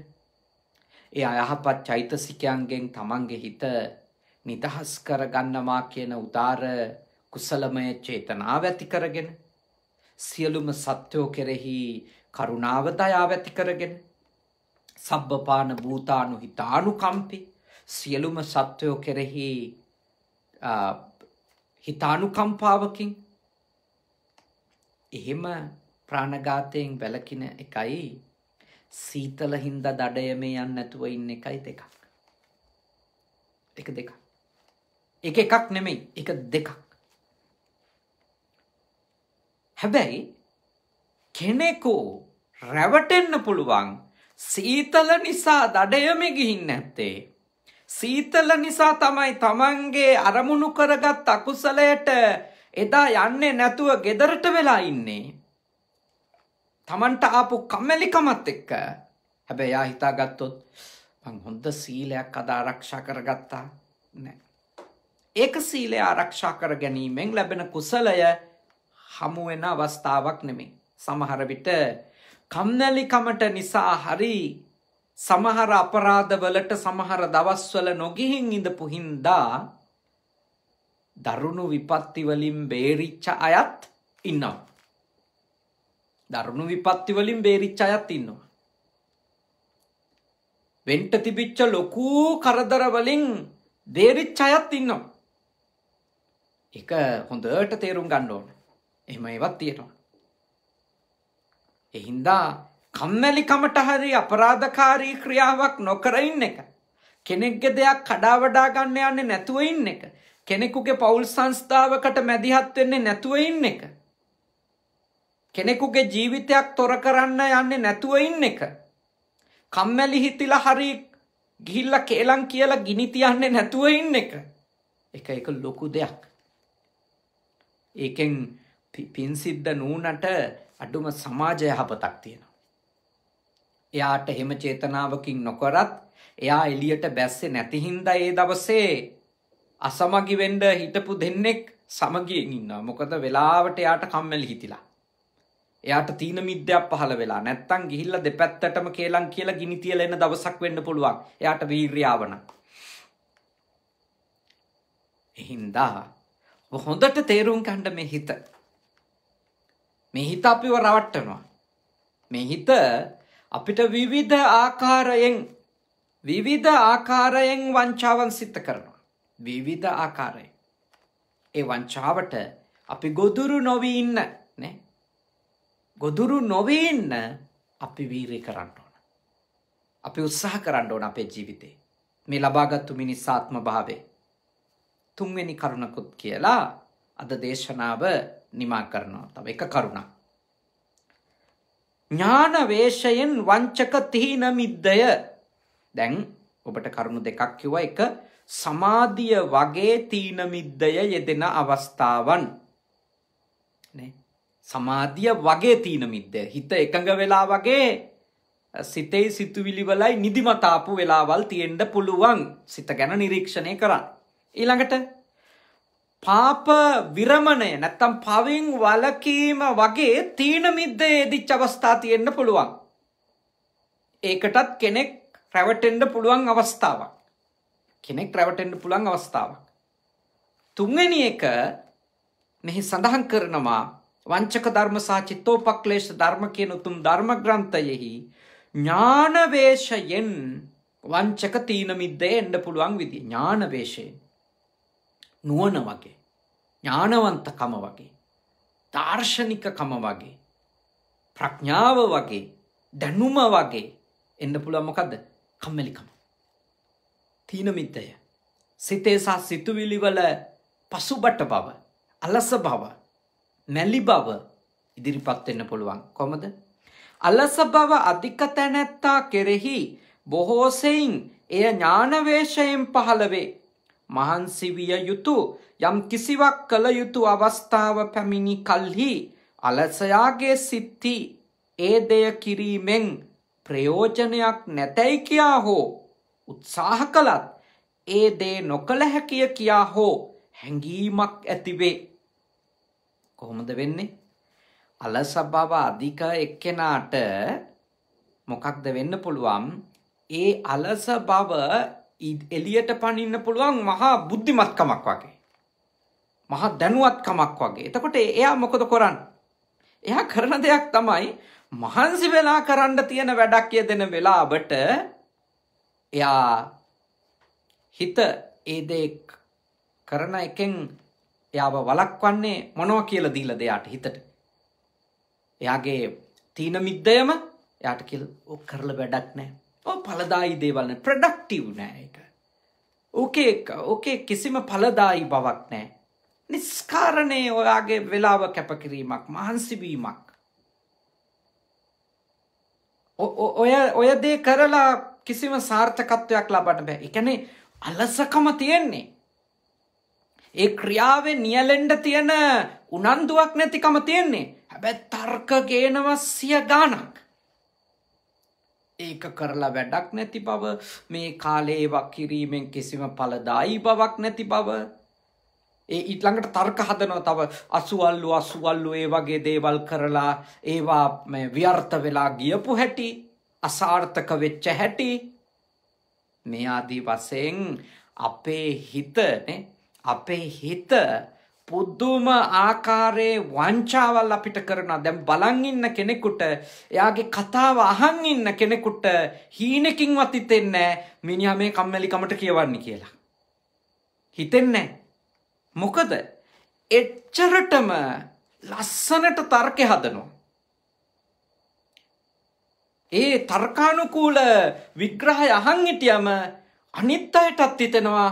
ඒ අයහපත් චෛතසිකයන්ගෙන් තමන්ගේ හිත නිදහස් කරගන්නවා කියන උදාර කුසලමය චේතනාව ඇති කරගෙන සියලුම සත්‍යෝ කෙරෙහි කරුණාව දයාව ඇති කරගෙන සබ්බපාන භූතානු හිතානු කම්පි සියලුම සත්වයෝ කෙරෙහි හිතානු කම්පාවකින් එහෙම ප්‍රාණගාතයෙන් වැලකින එකයි සීතල හින්ද දඩයමේ යන්න ඇතුව ඉන්න එකයි දෙකක්. එක දෙකක්. එක එකක් නෙමෙයි එක දෙකක්. හැබැයි කෙනෙකු රැවටෙන්න පුළුවන් සීතල නිසා දඩයම ගිහින් නැත්තේ. සීතල නිසා තමයි තමන්ගේ අරමුණු කරගත් අකුසලයට එදා යන්නේ නැතුව ගෙදරට වෙලා ඉන්නේ. තමන්ට ආපු කම්මැලිකමත් එක්ක හැබැයි යා හිතාගත්තොත් මං හොඳ සීලයක් අද ආරක්ෂා කරගත්තා නෑ. ඒක සීලය ආරක්ෂා කර ගැනීමෙන් ලැබෙන කුසලය හමුවෙන අවස්ථාවක් නෙමේ. සමහර විට කම්නැලිකමට නිසා හරි සමහර අපරාධවලට සමහර දවස්වල නොගිහින් ඉඳපු හින්දා දරුණු විපත්තිවලින් බේරිච්ච අයත් ඉන්නවා. දරුණු විපත්තිවලින් බේරිච්ච අයත් ඉන්නවා. වෙන්ට තිබිච්ච ලොකූ කරදරවලින් බේරිච්ච අයත් ඉන්නවා. එක හොඳට තේරුම් ගන්න ඕන. එහෙම ඒවත් තියෙනවා. එහින්දා කම්මැලිකමට හරි අපරාධකාරී ක්‍රියාවක් නොකර ඉන්න එක. කෙනෙක්ගේ දෙයක් කඩාවඩා ගන්න යන්නේ නැතුව ඉන්න එක. කෙනෙකුගේ පවුල් සංස්ථාවකට මැදිහත් වෙන්නේ නැතුව ඉන්න එක. කෙනෙකුගේ ජීවිතයක් තොර කරන්න යන්නේ නැතුව ඉන්න එක. කම්මැලි හිතිලා හරි ගිහිල්ලා කේලම් කියලා ගිනි තියන්නේ නැතුව ඉන්න එක. එක එක ලොකු දෙයක්. ඒකෙන් පින් සිද්ධ නූනට අඩුම සමාජය හපතක් තියෙනවා. එයාට හෙම චේතනාවකින් නොකරත් එයා එලියට බැස්සේ නැතිහින්ද ඒ දවසේ අසමගි වෙන්ඩ හිටපු දෙන්නෙක් සමගියෙන් ඉන්න මොකද වෙලාවට එයාට කම්මැලි හිතිලා. එයාට තීන මිද්‍යක් පහළ වෙලා නැත්තම් ගිහිල්ලා දෙපැත්තටම කේලම් කියලා ගිනි තියලා එන දවසක් වෙන්න පුළුවන්. එයාට වීර්යාවන. එහින්දා හොඳට තේරුම් ගන්න මේ හිත. මේ හිත අපිව රවට්ටනවා. මේ හිත අපිට විවිධ ආකාරයෙන් විවිධ ආකාරයෙන් වංචාවන් සිද්ධ කරනවා. විවිධ ආකාරයෙන්. ඒ වංචාවට අපි ගොදුරු නොවී ඉන්න නේ. ගොදුරු නොවී ඉන්න අපි වීරය කරන්න ඕන. අපි උත්සාහ කරන්න ඕන අපේ ජීවිතේ. මේ ලබාගත්තු මිනිස්සාත්ම භාවේ. තුන්වෙනි කරුණකුත් කියලා අද දේශනාව නිමා කරනවා. තව එක කරුණක්. ඥාන වේශයෙන් වංචක තීන මිද්දය. දැන් ඔබට කරුණු දෙකක් කිව්වා එක සමාධිය වගේ තීන මිද්දය යෙදෙන අවස්ථාවන්. නේ සමාධිය වගේ තීන මිද්දය. හිත එකඟ වෙලා වගේ සිතේ සිතුවිලි වලයි නිදිමතාපු වෙලාවල් තියෙන්න පුළුවන්. සිත ගැන නිරීක්ෂණය කරන්න. ඊළඟට පාප විරමණය නැත්තම් පවින් වලකීම වගේ තීන මිද්දේ දිච්ච අවස්ථා තියෙන්න පුළුවන්. ඒකටත් කෙනෙක් රැවටෙන්ඩ පුළුවන් අවස්ථාවක්. කෙනෙක් රැවටෙන්ඩ පුළුවන් අවස්ථාවක්. තුන්වෙනි එක මෙහි සඳහන් කරනවා වංචක ධර්ම සහ චිත්තෝපක්ලේශ ධර්ම කියන උතුම් ධර්ම ග්‍රන්ථයෙහි ඥානවේශයෙන් වංචක තීන මිද්දේ එන්න පුළුවන් විදි ඥානවේශයෙන් නුවණ වගේ ඥානවන්තකම වගේ දාර්ශනිකකම වගේ ප්‍රඥාව වගේ දැනුම වගේ එන්න පුළුවන් මොකද්ද? කම්මැලිකම. තීන මිද්දය සිතේ සහ සිතුවිලි වල පසුබට බව අලස බව මැලි බව ඉදිරිපත් වෙන්න පුළුවන්. කොහොමද? අලස බව අධික තැනැත්තා කෙරෙහි බොහෝ සෙයින් එය ඥානවේශයෙන් පහළ වේ. මහන්සි විය යුතු යම් කිසිවක් කළ යුතු අවස්ථාව පැමිණි කල්හි අලසයාගේ සිත්ති ඒ දෙය කිරීමෙන් ප්‍රයෝජනයක් නැතැයි කියා හෝ උත්සාහ කළත් ඒ දේ නොකළ හැකිය කියා හෝ හැඟීමක් ඇතිවේ. කොහොමද වෙන්නේ? අලස බව අධික එක්කෙනාට මොකක්ද වෙන්න පුළුවන්? ඒ අලස බව එලියට පනින්න පුළුවන් මහා බුද්ධිමත්කමක් වගේ මහා දැනුවත්කමක් වගේ එතකොට එයා මොකද කරන්න එයා කරන දෙයක් තමයි මහන්සි වෙලා කරන්න තියෙන වැඩක් යෙදෙන වෙලාවට එයා හිත ඒ දේ කරන එකෙන් එයාව වළක්වන්නේ මොනව කියලා දීලා දෙයාට හිතට. එයාගේ තීන මිද්දයම එයාට කියලා ඔක් කරලා වැඩක් නැහැ. ඔව් ඵලදායි දේවල් නැහැ. ප්‍රොඩක්ටිව් නෑ ඒක. ඕකේ ඕකේ කිසිම ඵලදායි බවක් නැහැ. නිස්කාරණේ ඔයාගේ වෙලාව කැපකිරීමක් මහන්සි වීමක්. ඔය ඔය දේ කරලා කිසිම සාර්ථකත්වයක් ලබන්න බෑ. ඒ කියන්නේ අලසකම තියෙන්නේ. ඒ ක්‍රියාවෙන් නියැලෙන්න තියෙන උනන්දුවක් නැතිකම තියෙන්නේ. හැබැයි තර්ක ගේනවා සිය ගාණක්. ඒක කරලා වැඩක් නැති බව මේ කාලේ වක් කිරීමෙන් කිසිම ඵලදායි බවක් නැති බව. ඒ ඊළඟට තර්ක හදනවා තව අසුවල්ලු අසුවල්ලු ඒ වගේ දේවල් කරලා ඒවා ව්‍යර්ථ වෙලා ගියපු හැටි අසාර්ථක වෙච්ච හැටි. මේ ආදී වශයෙන් අපේ හිතනේ අපේ හිත පුද්දුම ආකාරයේ වංචාවල් අපිට කරනවා. දැන් බලන් ඉන්න කෙනෙකුට එයාගේ කතාව අහන් ඉන්න කෙනෙකුට හීනකින්වත් හිතෙන්නේ මිනිහා මේ කම්මැලිකමට කියවන්නේ කියලා. හිතෙන්නේ මොකද? එච්චරටම ලස්සනට තර්කය හදනවා. ඒ තර්කානුකූල විග්‍රහය අහන් හිටියම අනිත් අයටත් හිතෙනවා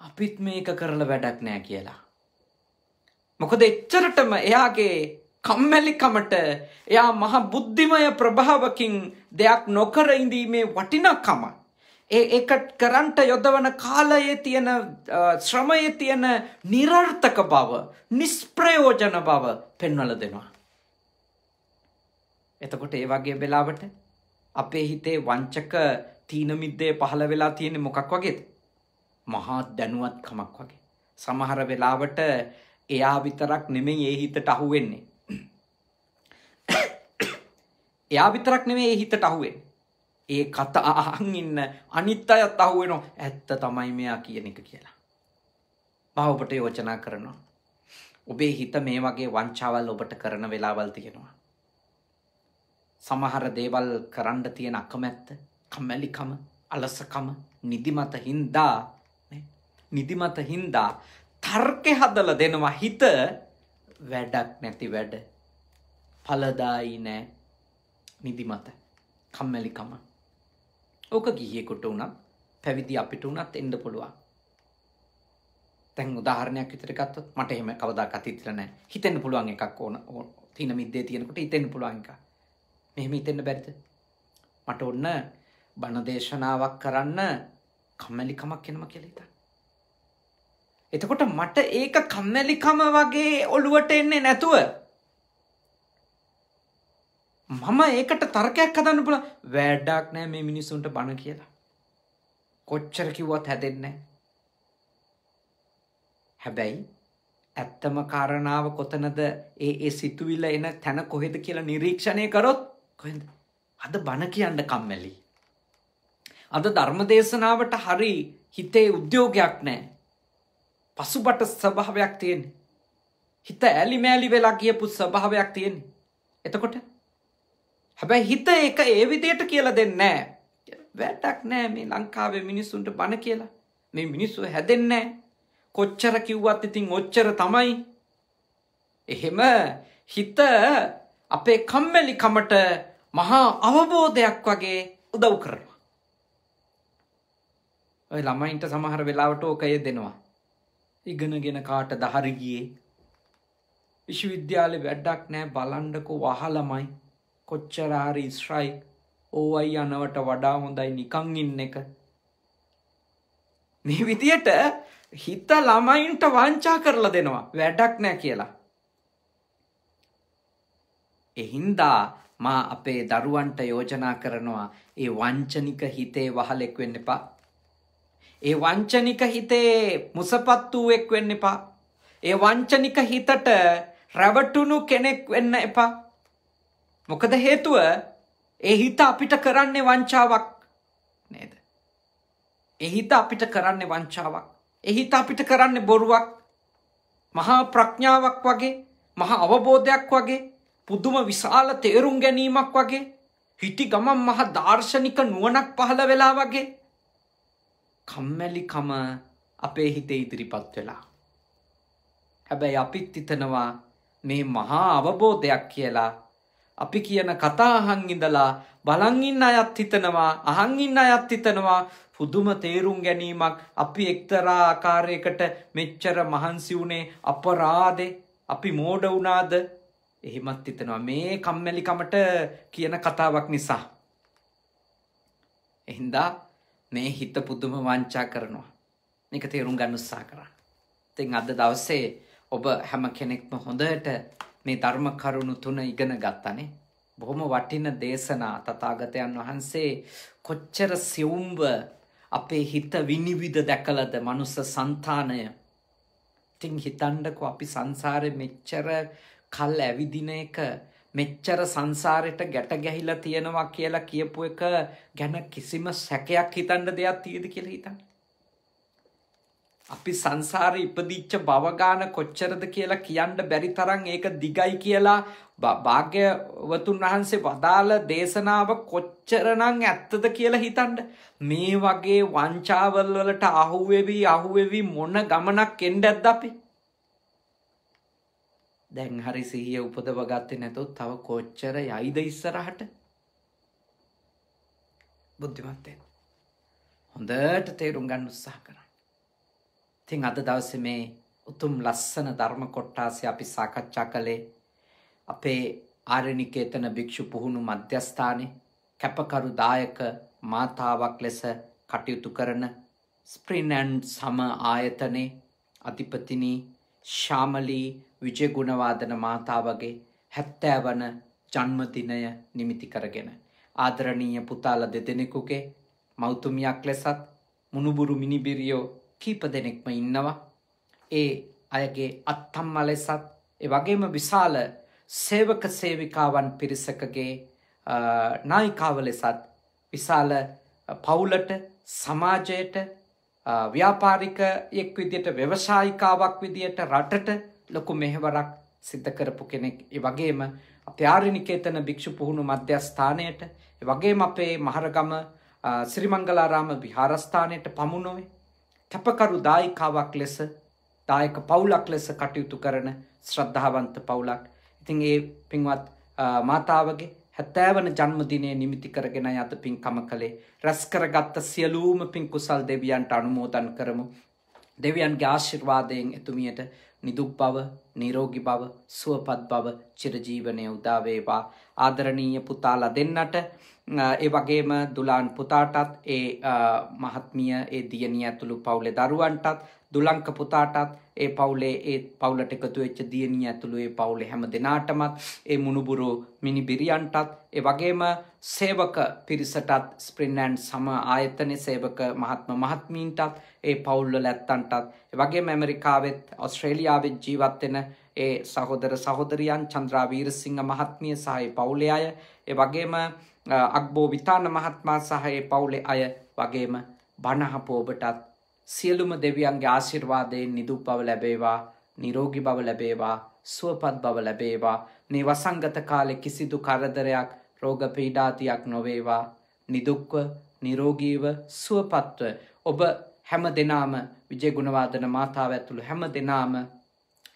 අපිත් මේක කරලා වැඩක් නෑ කියලා. මොකද එච්චරටම එයාගේ කම්මැලිකමට එයා මහ බුද්ධිමය ප්‍රභාවකින් දෙයක් නොකර ඉඳීමේ වටිනකම ඒ එකට කරන්ට යොදවන කාලයේ තියෙන ශ්‍රමයේ තියෙන නිරර්ථක බව නිස්ප්‍රයෝජන බව පෙන්වල දෙනවා. එතකොට ඒ වගේ වෙලාවට අපේ හිතේ වංචක තීන මිද්දේ පහළ වෙලා තියෙන්නේ මොකක් වගේද? මහා දැනුවත්කමක් වගේ. සමහර වෙලාවට එයා විතරක් නෙමෙයි ඒ හිතට අහුවෙන්නේ. එයා විතරක් නෙමේ ඒ හිතට අහුවෙන්. ඒ කතා අහන් ඉන්න අනිත් අයත් අහුවෙනවා ඇත්ත තමයි මෙයා කියන එක කියලා. මම ඔබට යෝජනා කරනවා. ඔබේ හිත මේ වගේ වංචාවල් ඔබට කරන වෙලාවල් තියෙනවා. සමහර දේවල් කරන්න තියෙන අකමැත්ත, කම්මැලිකම, අලසකම, නිදිමත හින්දා නිදිමත හින්දා තර්කේ හදලා දෙනවා හිත වැඩක් නැති වැඩ. ඵලදායි නෑ නිදිමත, කම්මැලිකම. ඕක ගිහියෙකුට උනත් පැවිදි අපිට උනත් එන්න පුළුවන්. දැන් උදාහරණයක් විතර ගත්තොත් මට එහෙම කවදාකවත් හිතලා නැහැ. හිතෙන්න පුළුවන් එකක් ඕන තින මිද්දේ තියෙනකොට හිතෙන්න පුළුවන් එකක්. මෙහෙම හිතෙන්න බැරිද? මට ඔන්න බණ දේශනාවක් කරන්න කම්මැලිකමක් එනවා කියලා හිතන්න. එතකොට මට ඒක කම්මැලිකම වගේ ඔළුවට එන්නේ නැතුව මම ඒකට තර්කයක් හදන්න පුළුවන් වැඩක් නෑ මේ මිනිස්සුන්ට බණ කියලා. කොච්චර කිව්වත් හැදෙන්නේ හැබැයි ඇත්තම කාරණාව කොතනද ඒ ඒ සිතුවිල්ල එන තැන කොහෙද කියලා නිරීක්ෂණය කරොත් කොහෙද? අද බණ කියන්න කම්මැලි. අද ධර්මදේශනාවට හරි හිතේ උද්‍යෝගයක් නැහැ. පසුබට ස්වභාවයක් තියෙන්නේ. හිත ඇලි මෑලි වෙලා කියපු ස්වභාවයක් තියෙන්නේ. එතකොට හැබැයි හිත එක ඒ විදියට කියලා දෙන්නේ වැටක් නෑ මේ ලංකාවේ මිනිස්සුන්ට බණ කියලා. මේ මිනිස්සු හැදෙන්නේ කොච්චර කිව්වත් ඉතින් ඔච්චර තමයි. එහෙම හිත අපේ කම්මැලිකමට මහා අවබෝධයක් වගේ උදව් කරනවා. ඔය ළමයින්ට සමහර වෙලාවට ඕක යෙදෙනවා. ඉගෙනගෙන කාටද හරි ගියේ. විශ්වවිද්‍යාලේ වැඩක් නෑ බලන්නකෝ වහලමයි. කොච්චර හරි ස්ට්‍රයික් ඕවයි යනවට වඩා හොඳයි නිකන් ඉන්න එක. මේ විදියට හිත ළමයින්ට වංචා කරලා දෙනවා වැඩක් නෑ කියලා. එහින්දා මා අපේ දරුවන්ට යෝජනා කරනවා ඒ වංචනික හිතේ වහලෙක් වෙන්න එපා. ඒ වංචනික හිතේ මුසපත් වූවෙක් වෙන්න එපා. ඒ වංචනික හිතට රැවටුණු කෙනෙක් වෙන්න එපා. මොකද හේතුව ඒ හිත අපිට කරන්නේ වංචාවක් නේද? ඒ හිත අපිට කරන්නේ වංචාවක්. ඒ හිත අපිට කරන්නේ බොරුවක්. මහා ප්‍රඥාවක් වගේ, මහා අවබෝධයක් වගේ, පුදුම විශාල තේරුම් ගැනීමක් වගේ, හිටි ගමන් මහා දාර්ශනික නුවණක් පහළ වෙලා වගේ කම්මැලිකම අපේ හිතේ ඉදිරිපත් වෙලා. හැබැයි අපිත් හිතනවා මේ මහා අවබෝධයක් කියලා. අපි කියන කතා අහන් ඉඳලා බලන් ඉන්න අයත් හිතනවා අහන් ඉන්න අයත් හිතනවා පුදුම තේරුම් ගැනීමක් අපි එක්තරා ආකාරයකට මෙච්චර මහන්සි වුණේ අපරාධේ අපි මෝඩ වුණාද? එහෙමත් හිතනවා. මේ කම්මැලිකමට කියන කතාවක් නිසා. එහින්දා මේ හිත පුදුම වංචා කරනවා මේක තේරුම් ගන්න උත්සාහ කරා ඉතින් අද දවසේ ඔබ හැම කෙනෙක්ම හොඳට මේ ධර්ම කරුණු තුන ඉගෙන ගත්තනේ. බොහොම වටින දේශනා තථාගතයන් වහන්සේ කොච්චර සියුම්ව අපේ හිත විනිවිද දැකලද මනුස්ස సంతානය. ඉතින් හිතන්නකෝ අපි සංසාරේ මෙච්චර කල් ඇවිදින එක මෙච්චර සංසාරෙට ගැට ගැහිලා තියෙනවා කියලා කියපු එක ගැන කිසිම සැකයක් හිතන්න දෙයක් තියෙද කියලා හිතන්න. අපි සංසාරේ ඉපදිච්ච බවගාන කොච්චරද කියලා කියන්න බැරි තරම් ඒක දිගයි කියලා භාග්‍යවතුන් වහන්සේ වදාළ දේශනාව කොච්චරනම් ඇත්තද කියලා හිතන්න මේ වගේ වංචාවල් වලට අහුවෙවි අහුවෙවි මොන ගමනක් එන්න ඇද්ද අපි දැන් හරි සිහිය උපදව ගත්තේ නැතොත් තව කොච්චර යයිද ඉස්සරහට? බුද්ධිමත් හොඳට තේරුම් ගන්න උත්සාහ කරන්න. ඉතින් අද දවසේ මේ උතුම් ලස්සන ධර්ම කොටාසේ අපි සාකච්ඡා කළේ අපේ ආරණිකේතන භික්ෂු පුහුණු මධ්‍යස්ථානයේ කැපකරු දායක මාතාවක් ලෙස කටයුතු කරන ස්ප්‍රිනන්් සම ආයතනයේ අධිපතිනි ශාමලී විජයගුණවාදන මාතාවගේ හැත්තෑ වන ජන්මදිනය නිමිති කරගෙන ආදරණීය පුතාල දෙදෙනෙකුගේ මෞතුමියක් ලෙසත් මුණුබුරු මිනිබිරියෝ කීප දෙනෙක්ම ඉන්නවා. ඒ අයගේ අත්තම්ම ලෙසත් ඒ වගේම විශාල සේවක සේවිකාවන් පිරිසකගේ නායිකාව ලෙසත් විශාල පවුලට සමාජයට ව්‍යාපාරිකයෙක් විදියට ව්‍යවසායිකාවක් විදියට රටට ලොකු මෙහෙවරක් සිද්ධ කරපු කෙනෙක්. ඒ වගේම අපේ ආරණිකේතන භික්ෂු පුහුණු මධ්‍යස්ථානයට, ඒ වගේම අපේ මහරගම ශ්‍රීමංගලාරාම විහාරස්ථානයට පමුණුවේ කැපකරු දායිකාවක් ලෙස දායක පවුලක් ලෙස කටයුතු කරන ශ්‍රද්ධාවන්ත පවුලක්. ඉතින් ඒ පින්වත් මාතාවගේ හැත්තෑවන ජන්මදිනය නිමිති කරගෙන අද පින්කම කළේ රැස්කරගත්ත සියලූම පින් කුසල් දෙවියන්ට අනුමෝදන් කරමු. දෙවියන්ගේ ආශිර්වාදයෙන් එතුමියට නිදුක් බව නිරෝගි බව සුවපත් බව චිරජීවනය උදාවේවා ආදරණීය පුතාලා දෙන්නට. ඒ වගේම දුලාන් පුතාටත් ඒ මහත්මිය ඒ දියණිය ඇතුළු පවුලේ දරුවන්ටත් දුලංක පුතාටත් ඒ පවුලේ ඒ පවුලට එකතු වෙච්ච දියණිය ඇතුළු ඒ පවුලේ හැම දෙනාටමත් ඒ මුණුබුරු මිනිබිරියන්ටත් ඒ වගේම සේවක පිරිසටත් ස්ප්‍රින් ඇන්ඩ් සම ආයතනයේ සේවක මහත්ම මහත්මීන්ටත් ඒ පවුල්වල ඇත්තන්ටත් ඒ වගේම ඇමරිකාවෙත් ඕස්ට්‍රේලියාවෙත් ජීවත් වෙන ඒ සහෝදර සහෝදරියන් චන්ද්‍රා වීරසිංහ මහත්මිය සහ ඒ පවුලේ අය ඒ වගේම අක්බෝ විතාන මහත්මයා සහ ඒ පවුලේ අය වගේම බණහපු ඔබටත් සියලුම දෙවියන්ගේ ආශිර්වාදයෙන් නිදුක් බව ලැබේවා නිරෝගි බව ලැබේවා සුවපත් බව ලැබේවා. මේ වසංගත කාලෙ කිසිදු කරදරයක් රෝග පීඩාතියක් නොවේවා. නිදුක්ව නිරෝගීව සුවපත්ව ඔබ හැම දෙනාම විජය ගුණවාදන මාතාව ඇතුළු හැම දෙනාම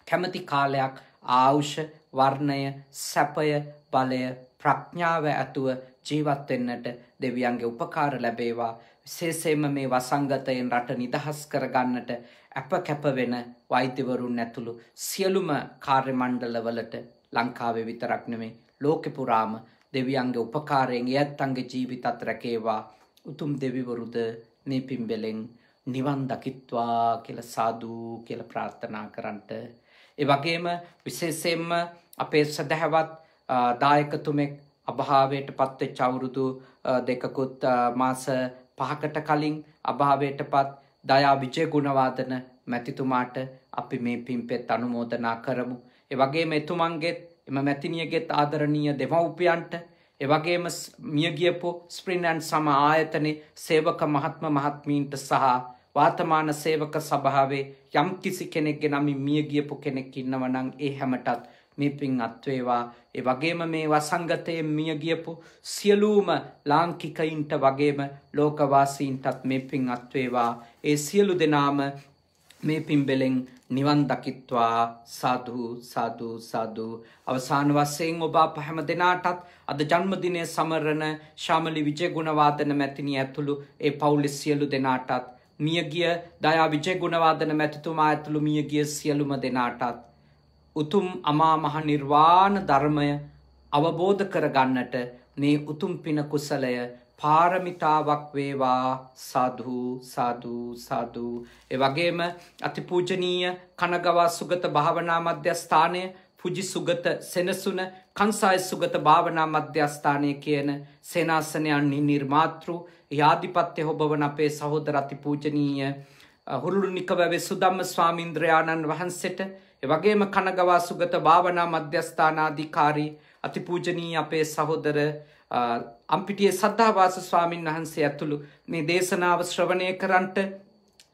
කැමති කාලයක් ආවුෂ වර්ණය සැපය බලය ප්‍රඥාව ඇතුව ජීවත්වෙන්නට දෙවියන්ගේ උපකාර ලැබේවා. විශේෂයෙන්ම මේ වසංගතයෙන් රට නිදහස් කරගන්නට අප කැප වෙන වෛද්‍යවරුන් ඇතුළු සියලුම කාර්ය මණ්ඩලවලට ලංකාවේ විතරක් නෙමේ ලෝකෙ පුරාම දෙවියන්ගේ උපකාරයෙන් එයත්න්ගේ ජීවිතත් රැකේවා. උතුම් දෙවිවරුද මේ පිම්බෙලෙන් නිවන් දකිත්වා කියලා සාදු කියලා ප්‍රාර්ථනා කරන්නට ඒ වගේම විශේෂයෙන්ම අපේ සදහැවත් දායකතුමෙක් අභාවයට පත්වෙච්ච අවුරුදු දෙකකුත් මාස පහකට කලින් අභාවයට පත් දයා විජය ගුණවාදන මැතිතුමාට අපි මේ පින්පෙත් අනුමෝදනා කරමු. ඒ වගේම එතුමන්ගෙත් එම මැතිනියගෙත් ආදරණීය දෙමව්පියන්ට ඒ වගේම මියගියපු ස්ප්‍රින්ඇන්ඩ් සම ආයතනයේ සේවක මහත්ම මහත්මීන්ට සහ වාතමාන සේවක සභාවේ යම් කිසි කෙනෙක්ගේ නමින් මියගියපු කෙනෙක් ඉන්නවනම් ඒ හැමටත් මේ පින් අත්වේවා ඒ වගේම මේ වසංගතයෙන් මිය ගියපු සියලුම ලාංකිකයින්ට වගේම ලෝකවාසීන්ටත් මේ පින් අත්වේවා ඒ සියලු දෙනාම මේ පින්බෙලෙන් නිවන් දකිත්වා. සාධූ සාධූ සාධූ අවසාන වස්සයෙන් ඔබ පහැම දෙනාටත් අද ජන්මදිනය සමරණ ශාමලි විජයගුණවාදන මැතිනි ඇතුළු ඒ පවුලි සියලු දෙනාටත් මියගිය දයා විජයගුණවාදන මැතිතුමා ඇතුළු මියගිය සියලුම දෙනාටත් උතුම් අමා මහ නිර්වාණ ධර්මය අවබෝධ කරගන්නට මේ උතුම් පින කුසලය පාරමිතාවක් වේවා. සාධූ සාධූ සාධූ ඒ වගේම අතිපූජනීය කනගවා සුගත භාවනා මධ්‍යස්ථානය පුජි සුගත සෙනසුන කංසාය සුගත භාවනා මධ්‍යස්ථානය කියන සේනාසනයන්හි නිර්මාතෘ යාධිපත්‍ය හොබවන අපේ සහෝදර අතිපූජනීය හුරුළුනික වැවේ සුදම්ම ස්වාමින්ද්‍රයාණන් වහන්සේට එවගේම කනගවා සුගත භාවනා මධ්‍යස්ථානාධිකාරී අතිපූජනී අපේ සහෝදර අම්පිටිය සද්ධාවාස ස්වාමීන් වහන්සේ ඇතුළු මේ දේශනාව ශ්‍රවණය කරන්ට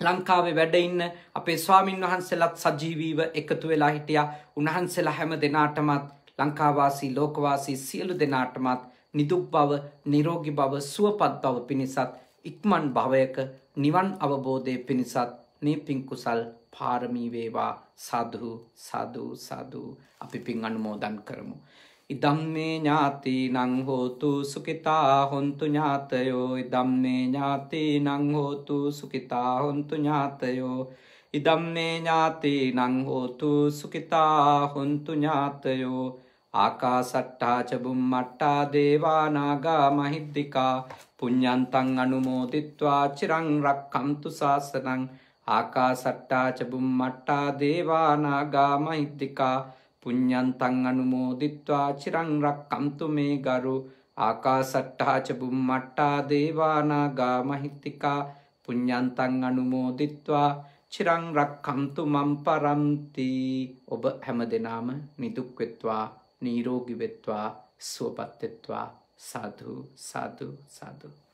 ලංකාවේ වැඩඉන්න අපේ ස්වාමීන් වහන්සේලත් සජීවීව එකතු වෙලා හිටියා. උන්වහන්සේලා හැම දෙනාටමත් ලංකාවාසී ලෝකවාසී සියලු දෙනාටමත් නිදුක් බව නිරෝගි බව සුවපත් බව පිණිසත් ඉක්මන් භවයක නිවන් අවබෝධය පිණිසත් මේ පින්කුසල් පාරමී වේවා. සාධු සාධු සාධු අපි පින් අනුමෝදන් කරමු. ඉදම්මේ ඥාති නං හෝතු සුකිතා හොන්තු ඥාතයෝ. ඉදම්මේ ඥාති නං හෝතු සුකිතා හොන්තු ඥාතයෝ. ඉදම්මේ ඥාති නං හෝතු සුකිතා හොන්තු ඥාතයෝ. ආකාසට්ටා චබුම්මට්ටා දේවානාගා මහිද්దికා පුඤ්ඤන්තං අනුමෝදිත්වා චිරං රක්ඛන්තු සාසනං ආකාසට්ටා චබුම්මට්ටා දේවානාගා මහිද්దికා පුඤ්ඤන්තං අනුමෝදිත්වා චිරං රක්ඛන්තු මේ ගරු ආකාසට්ටා චබුම්මට්ටා දේවානාගා මහිද්దికා පුඤ්ඤන්තං අනුමෝදිත්වා චිරං රක්ඛන්තු මම් පරන්ති ඔබ හැම දිනාම නිදුක් වෙත්වා නිරෝගී වෙත්වා සුවපත් වෙත්වා. සාදු සාදු සාදු.